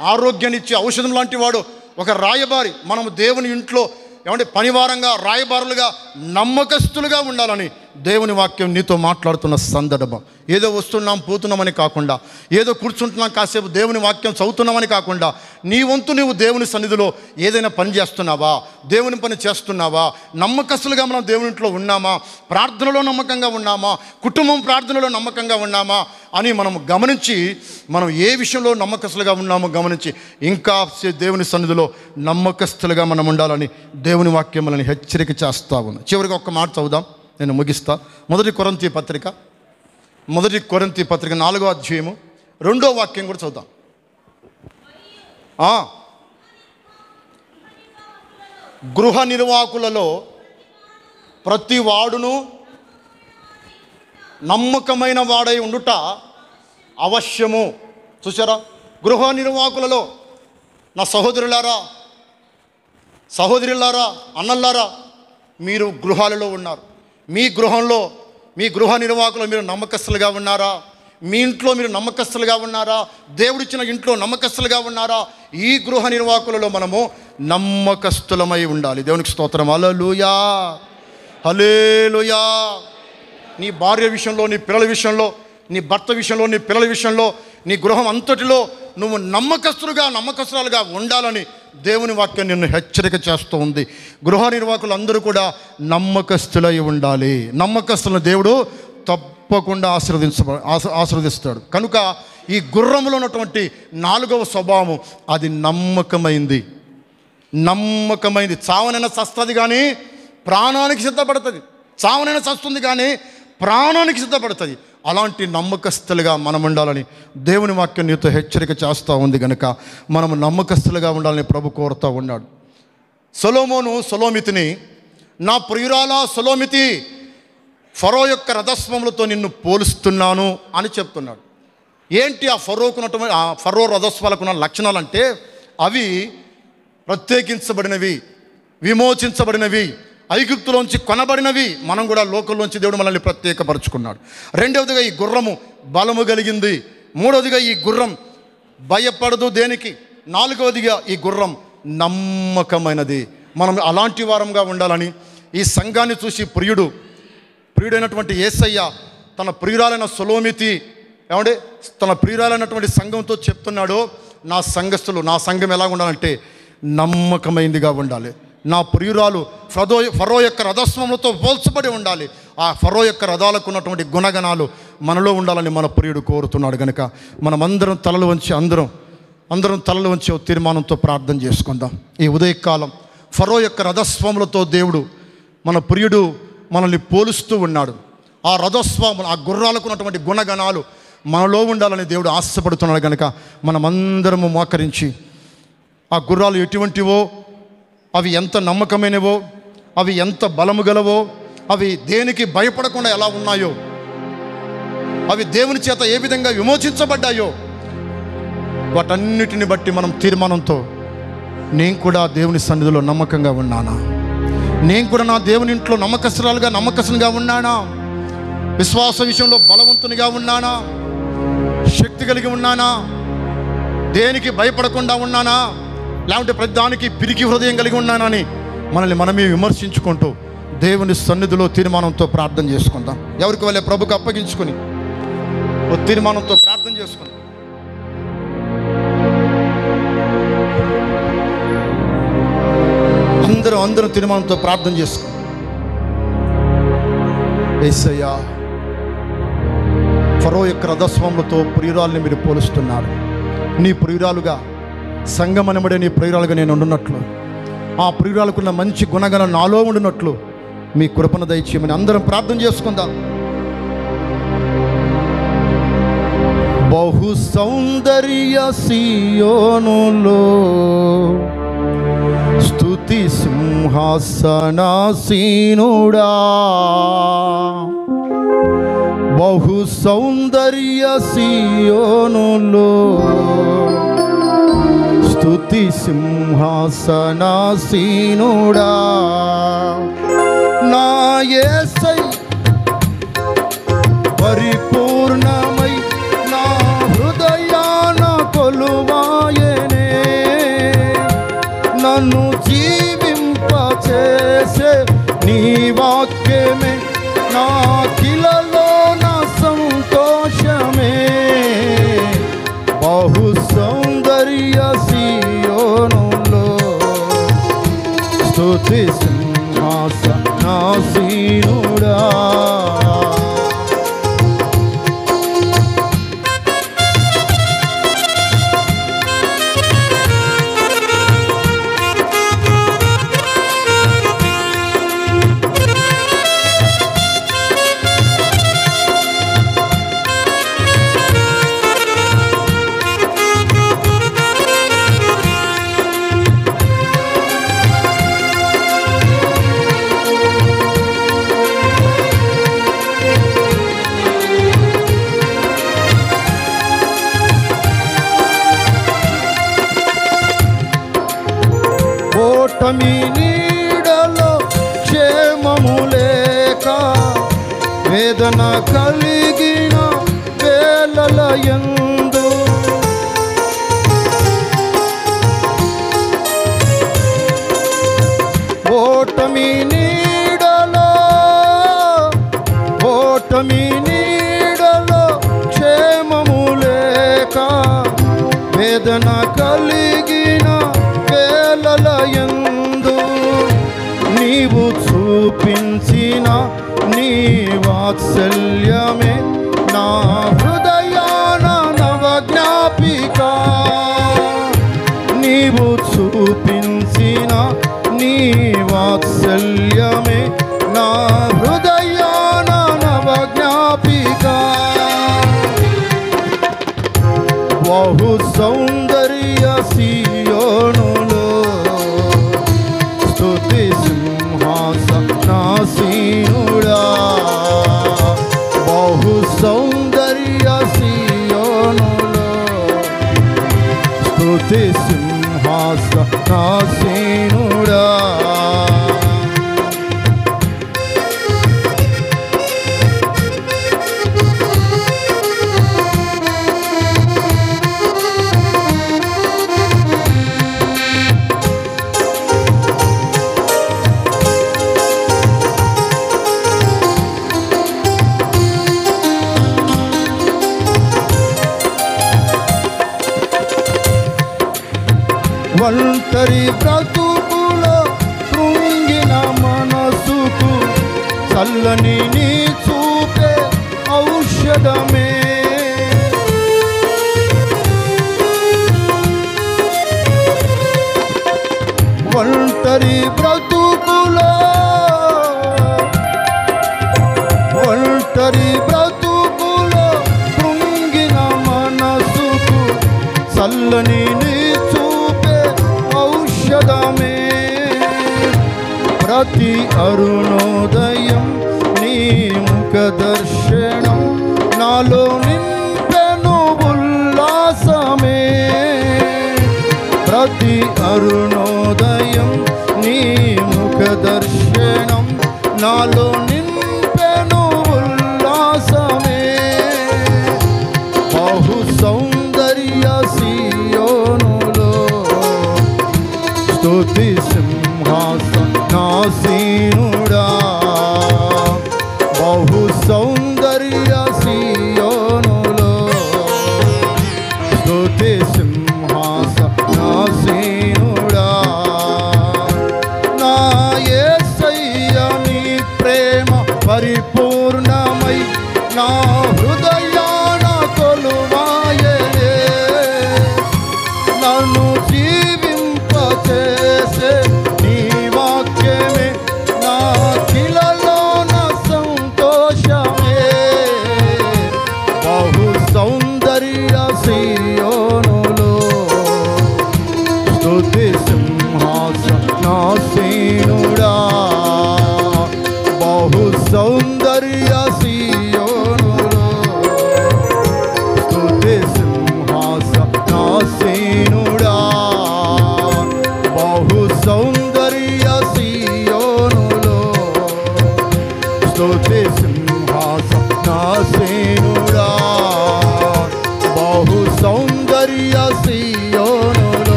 [SPEAKER 1] ఆరోగ్యాన్ని ఇచ్చే ఔషధం లాంటి వాడు ఒక రాయబారి. మనము దేవుని ఇంట్లో ఏమంటే పనివారంగా రాయబారులుగా నమ్మకస్తులుగా ఉండాలని దేవుని వాక్యం నీతో మాట్లాడుతున్న సందర్భం. ఏదో వస్తున్నాం పోతున్నామని కాకుండా ఏదో కూర్చుంటున్నాం కాసేపు దేవుని వాక్యం చదువుతున్నామని కాకుండా నీ వంతు నీవు దేవుని సన్నిధిలో ఏదైనా పని చేస్తున్నావా? దేవుని పని చేస్తున్నావా? నమ్మకస్తులుగా మనం దేవుని ఇంట్లో ఉన్నామా? ప్రార్థనలో నమ్మకంగా ఉన్నామా? కుటుంబం ప్రార్థనలో నమ్మకంగా ఉన్నామా? అని మనం గమనించి మనం ఏ విషయంలో నమ్మకస్తులుగా ఉన్నామో గమనించి ఇంకా దేవుని సన్నిధిలో నమ్మకస్తులుగా మనం ఉండాలని దేవుని వాక్యం మనల్ని హెచ్చరిక చేస్తా ఉన్నాం. చివరికి ఒక్క మాట చదువుదాం. నేను ముగిస్తా. మొదటి కొరంతి పత్రిక మొదటి కొరంతి పత్రిక నాలుగో అధ్యాయము రెండో వాక్యం కూడా చూద్దాం గృహ నిర్వాహకులలో ప్రతి వాడును నమ్మకమైన వాడై ఉండుట అవశ్యము. చూసారా గృహ నిర్వాహకులలో నా సహోదరులారా సహోదరులారా అన్నల్లారా మీరు గృహాలలో ఉన్నారు. మీ గృహంలో మీ గృహ నిర్వాహకులు మీరు నమ్మకస్తులుగా ఉన్నారా? మీ ఇంట్లో మీరు నమ్మకస్తులుగా ఉన్నారా? దేవుడిచ్చిన ఇంట్లో నమ్మకస్తులుగా ఉన్నారా? ఈ గృహ నిర్వాహకులలో మనము నమ్మకస్తులమై ఉండాలి. దేవునికి స్తోత్రం. అలలుయా హలేలుయా నీ భార్య విషయంలో నీ పిల్లల విషయంలో నీ భర్త విషయంలో నీ పిల్లల విషయంలో నీ గృహం అంతటిలో నువ్వు నమ్మకస్తులుగా నమ్మకస్తురాలుగా ఉండాలని దేవుని వాక్యం నిన్ను హెచ్చరిక చేస్తూ ఉంది. గృహ నిర్వాహకులు అందరూ కూడా నమ్మకస్తులై ఉండాలి. నమ్మకస్తులను దేవుడు తప్పకుండా ఆశీర్వదించ ఆశీర్వదిస్తాడు. కనుక ఈ గుర్రంలో ఉన్నటువంటి నాలుగవ స్వభావం అది నమ్మకమైంది. నమ్మకమైంది. చావనైనా చస్తుంది కానీ ప్రాణానికి సిద్ధపడుతుంది. చావనైనా చస్తుంది కానీ ప్రాణానికి సిద్ధపడుతుంది. అలాంటి నమ్మకస్తులుగా మనం ఉండాలని దేవుని వాక్యం నీతో హెచ్చరిక చేస్తూ ఉంది కనుక మనము నమ్మకస్తులుగా ఉండాలని ప్రభు కోరుతూ ఉన్నాడు. సొలోమోను సొలోమితిని నా ప్రియురాల సొలోమితి ఫరో యొక్క రథస్వములతో నిన్ను పోలుస్తున్నాను అని చెప్తున్నాడు. ఏంటి ఆ ఫరోకున్నటువంటి ఆ ఫరో రథస్వాలకున్న లక్షణాలు అంటే అవి ప్రత్యేకించబడినవి విమోచించబడినవి ఐగుప్తులోంచి కొనబడినవి. మనం కూడా లోకంలోంచి దేవుడు మనల్ని ప్రత్యేకపరుచుకున్నాడు. రెండవదిగా ఈ గుర్రము బలము కలిగింది. మూడవదిగా ఈ గుర్రం భయపడదు దేనికి? నాలుగవదిగా ఈ గుర్రం నమ్మకమైనది. మనం అలాంటి వారంగా ఉండాలని ఈ సంఘాన్ని చూసి ప్రియుడు ప్రియుడైనటువంటి ఏసయ్య తన ప్రియురాలైన సులోమితి ఏమంటే తన ప్రియురాలైనటువంటి సంఘంతో చెప్తున్నాడు నా సంఘస్థులు నా సంఘం ఎలా ఉండాలంటే నమ్మకమైందిగా ఉండాలి. నా ప్రియురాలు ఫరో ఫరో యొక్క రథస్వములతో పోల్చబడి ఉండాలి. ఆ ఫరో యొక్క రథాలకు ఉన్నటువంటి గుణగణాలు మనలో ఉండాలని మన ప్రియుడు కోరుతున్నాడు కనుక మనమందరం తలలు వంచి అందరం అందరం తలలు వంచి తీర్మానంతో ప్రార్థన చేసుకుందాం. ఈ ఉదయకాలం ఫరో యొక్క రథస్వములతో దేవుడు మన ప్రియుడు మనల్ని పోలుస్తూ ఉన్నాడు. ఆ రథస్వాములు ఆ గుర్రాలకు ఉన్నటువంటి గుణగణాలు మనలో ఉండాలని దేవుడు ఆశపడుతున్నాడు కనుక మనమందరము మోకరించి ఆ గుర్రాలు ఎటువంటివో అవి ఎంత నమ్మకమైనవో అవి ఎంత బలము గలవో అవి దేనికి భయపడకుండా ఎలా ఉన్నాయో అవి దేవుని చేత ఏ విధంగా విమోచించబడ్డాయో వాటన్నిటిని బట్టి మనం తీర్మానంతో నేను కూడా దేవుని సన్నిధిలో నమ్మకంగా ఉన్నానా? నేను కూడా నా దేవుని ఇంట్లో నమ్మకస్తురాలుగా నమ్మకస్తునిగా ఉన్నానా? విశ్వాస విషయంలో బలవంతునిగా ఉన్నానా? శక్తి కలిగి ఉన్నానా? దేనికి భయపడకుండా ఉన్నానా? లేకుంటే ప్రతి దానికి పిరికి హృదయం కలిగి ఉన్నానని మనల్ని మనమే విమర్శించుకుంటూ దేవుని సన్నిధిలో తీర్మానంతో ప్రార్థన చేసుకుందాం. ఎవరికి వాళ్ళే ప్రభుకు అప్పగించుకొని. ఓ తీర్మానంతో ప్రార్థన చేసుకుందాం. అందరూ అందరూ తీర్మానంతో ప్రార్థన చేసుకో ఏసయ్యా ఫరో యొక్క రథస్వాములతో ప్రియురాల్ని మీరు పోలుస్తున్నారు. నీ ప్రియురాలుగా సంగమనబడే నీ ప్రియురాలుగా నేను ఉండున్నట్లు ఆ ప్రియురాలకున్న మంచి గుణగణం నాలో ఉండినట్లు. మీ కృపణ దయచేయమని అందరం ప్రార్థన చేసుకుందాం. బహు సౌందర్య సియోనులో స్తుతి సింహాసనాసీనుడా. బహు సౌందర్య సియోనులో సింహాసనాసీనుడా. నా యేసై పరిపూర్ణమై నా హృదయాన కొలువాయనే. నన్ను జీవింపచేసే నీ వాక్యమే స్తుతి నీవు చూపించిన నీ వాత్సల్యమే నా హృదయ నాసీనుడా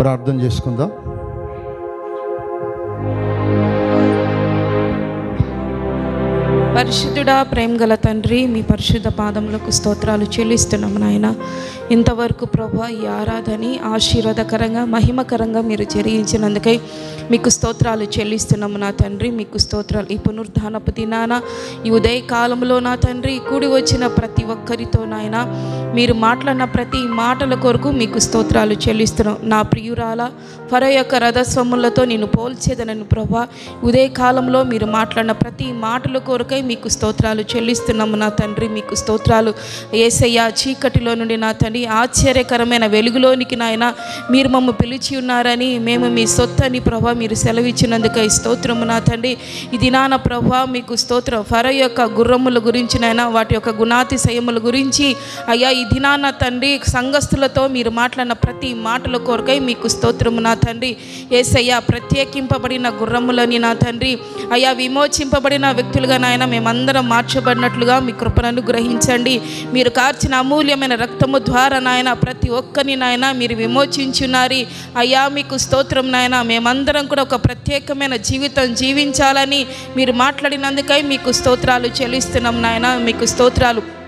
[SPEAKER 1] ప్రార్థన చేసుకుందాం.
[SPEAKER 2] పరిశుద్ధుడా ప్రేమ గల తండ్రి మీ పరిశుద్ధ పాదములకు స్తోత్రాలు చెల్లిస్తున్నాము నాయన. ఇంతవరకు ప్రభా ఈ ఆరాధని ఆశీర్వాదకరంగా మహిమకరంగా మీరు జరిగించినందుకై మీకు స్తోత్రాలు చెల్లిస్తున్నాము నా తండ్రి మీకు స్తోత్రాలు. ఈ పునరుద్ధానపు దినాన ఈ ఉదయ కాలంలో నా తండ్రి కూడి వచ్చిన ప్రతి ఒక్కరితో నాయన మీరు మాట్లాడిన ప్రతి మాటల కొరకు మీకు స్తోత్రాలు చెల్లిస్తున్నాం. నా ప్రియురాల ఫర యొక్క రథస్వములతో నేను పోల్చేదనను ప్రభా ఉదయ కాలంలో మీరు మాట్లాడిన ప్రతి మాటల కొరకై మీకు స్తోత్రాలు చెల్లిస్తున్నాము నా తండ్రి మీకు స్తోత్రాలు. ఏసయ్య చీకటిలో నుండి నా తండ్రి ఆశ్చర్యకరమైన వెలుగులోనికి నాయన మీరు మమ్మ పిలిచి ఉన్నారని మేము మీ సొత్తని ప్రభా మీరు సెలవిచ్చినందుకై స్తోత్రము నా తండ్రి. ఈ దినాన ప్రభా మీకు స్తోత్రం ఫర యొక్క గుర్రముల గురించి వాటి యొక్క గుణాతిశయముల గురించి. అయ్యా ఈ దినాన తండ్రి సంఘస్థులతో మీరు మాట్లాడిన ప్రతి మాటల కొరకై మీకు స్తోత్రము నా తండ్రి. ఏసయ్యా ప్రత్యేకింపబడిన గుర్రములని నా తండ్రి. అయ్యా విమోచింపబడిన వ్యక్తులుగా నాయన మేమందరం మార్చబడినట్లుగా మీ కృపను అనుగ్రహించండి. మీరు కార్చిన అమూల్యమైన రక్తము ద్వారా నాయన ప్రతి ఒక్కరిని నాయన మీరు విమోచించున్నారు అయ్యా మీకు స్తోత్రం నాయన మేమందరం కూడా ఒక ప్రత్యేకమైన జీవితం జీవించాలని మీరు మాట్లాడినందుకై మీకు స్తోత్రాలు చెల్లిస్తున్నాం నాయన. మీకు స్తోత్రాలు.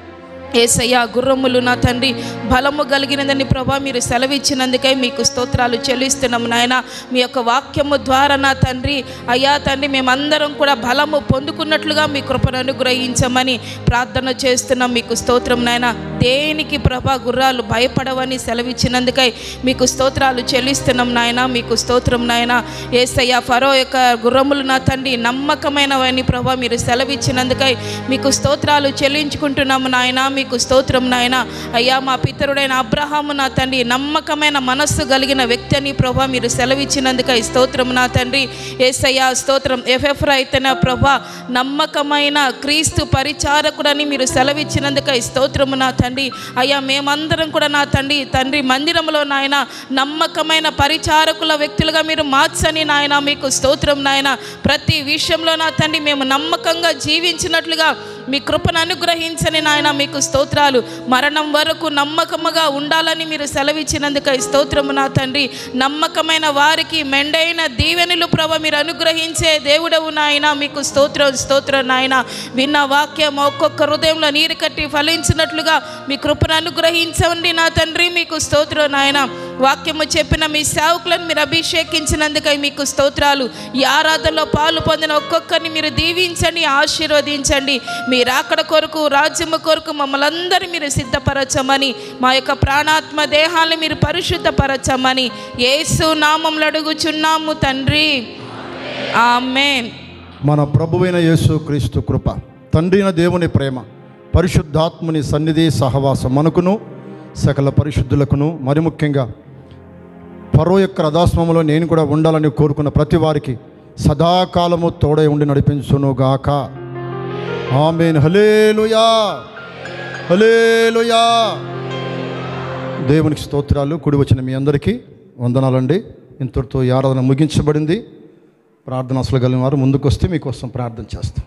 [SPEAKER 2] ఏసయ్య గుర్రములు నా తండ్రి బలము కలిగినదని ప్రభా మీరు సెలవిచ్చినందుకై మీకు స్తోత్రాలు చెల్లిస్తున్నాం నాయన. మీ యొక్క వాక్యము ద్వారా నా తండ్రి అయ్యా తండ్రి మేమందరం కూడా బలము పొందుకున్నట్లుగా మీ కృపను అనుగ్రహించమని ప్రార్థన చేస్తున్నాం. మీకు స్తోత్రం నాయన. దేనికి ప్రభా గుర్రాలు భయపడవని సెలవిచ్చినందుకై మీకు స్తోత్రాలు చెల్లిస్తున్నాం నాయన. మీకు స్తోత్రం నాయన. ఏసయ్య ఫరో యొక్క గుర్రములు నా తండ్రి నమ్మకమైనవని ప్రభా మీరు సెలవిచ్చినందుకై మీకు స్తోత్రాలు చెల్లించుకుంటున్నాము నాయన. నీకు స్తోత్రం నాయన. అయ్యా మా పితరుడైన అబ్రహాము నా తండ్రి నమ్మకమైన మనస్సు కలిగిన వ్యక్తి అని ప్రభా మీరు సెలవిచ్చినందుకై స్తోత్రం నా తండ్రి. ఏసయ్యా స్తోత్రం ఎఫ్ఎఫ్ర అయితేనే ప్రభా నమ్మకమైన క్రీస్తు పరిచారకుడని మీరు సెలవిచ్చినందుకై స్తోత్రము నా తండ్రి. అయ్యా మేమందరం కూడా నా తండ్రి తండ్రి మందిరంలో నాయన నమ్మకమైన పరిచారకుల వ్యక్తులుగా మీరు మార్చని నాయన మీకు స్తోత్రం నాయన. ప్రతి విషయంలో నా తండ్రి మేము నమ్మకంగా జీవించినట్లుగా మీ కృపను అనుగ్రహించని నాయన మీకు స్తోత్రాలు. మరణం వరకు నమ్మకముగా ఉండాలని మీరు సెలవిచ్చినందుక స్తోత్రము నా తండ్రి. నమ్మకమైన వారికి మెండైన దీవెనులు ప్రభ మీరు అనుగ్రహించే దేవుడవు నాయన. మీకు స్తోత్రం స్తోత్రం నాయన. విన్న వాక్యం ఒక్కొక్క హృదయంలో నీరు కట్టి ఫలించినట్లుగా మీ కృపను అనుగ్రహించండి నా తండ్రి. మీకు స్తోత్రం నాయన. వాక్యము చెప్పిన మీ సేవకులను మీరు అభిషేకించినందుకై మీకు స్తోత్రాలు. ఈ ఆరాధనలో పాలు పొందిన ఒక్కొక్కరిని మీరు దీవించండి ఆశీర్వదించండి. మీరు అక్కడ కొరకు రాజ్యము కొరకు మమ్మల్ని అందరూ మీరు సిద్ధపరచమని మా యొక్క ప్రాణాత్మ దేహాలను మీరు పరిశుద్ధపరచమని ఏసు నామంలో అడుగుచున్నాము తండ్రి. ఆమెన్.
[SPEAKER 1] మన ప్రభువైన యేసు క్రీస్తు కృప తండ్రిన దేవుని ప్రేమ పరిశుద్ధాత్ముని సన్నిధి సహవాసం మనకును సకల పరిశుద్ధులకును మరి ముఖ్యంగా పరో యొక్క రథాశ్రమంలో నేను కూడా ఉండాలని కోరుకున్న ప్రతి వారికి సదాకాలము తోడై ఉండి నడిపించునుగాక. ఆమెన్. హలేలుయా హలేలుయా దేవునికి స్తోత్రాలు. కుడి వచ్చిన మీ అందరికీ వందనాలండి. ఇంతటితో ఈ ఆరాధన ముగించబడింది. ప్రార్థన అసలు కలిగిన వారు ముందుకు వస్తే మీకోసం ప్రార్థన చేస్తాం.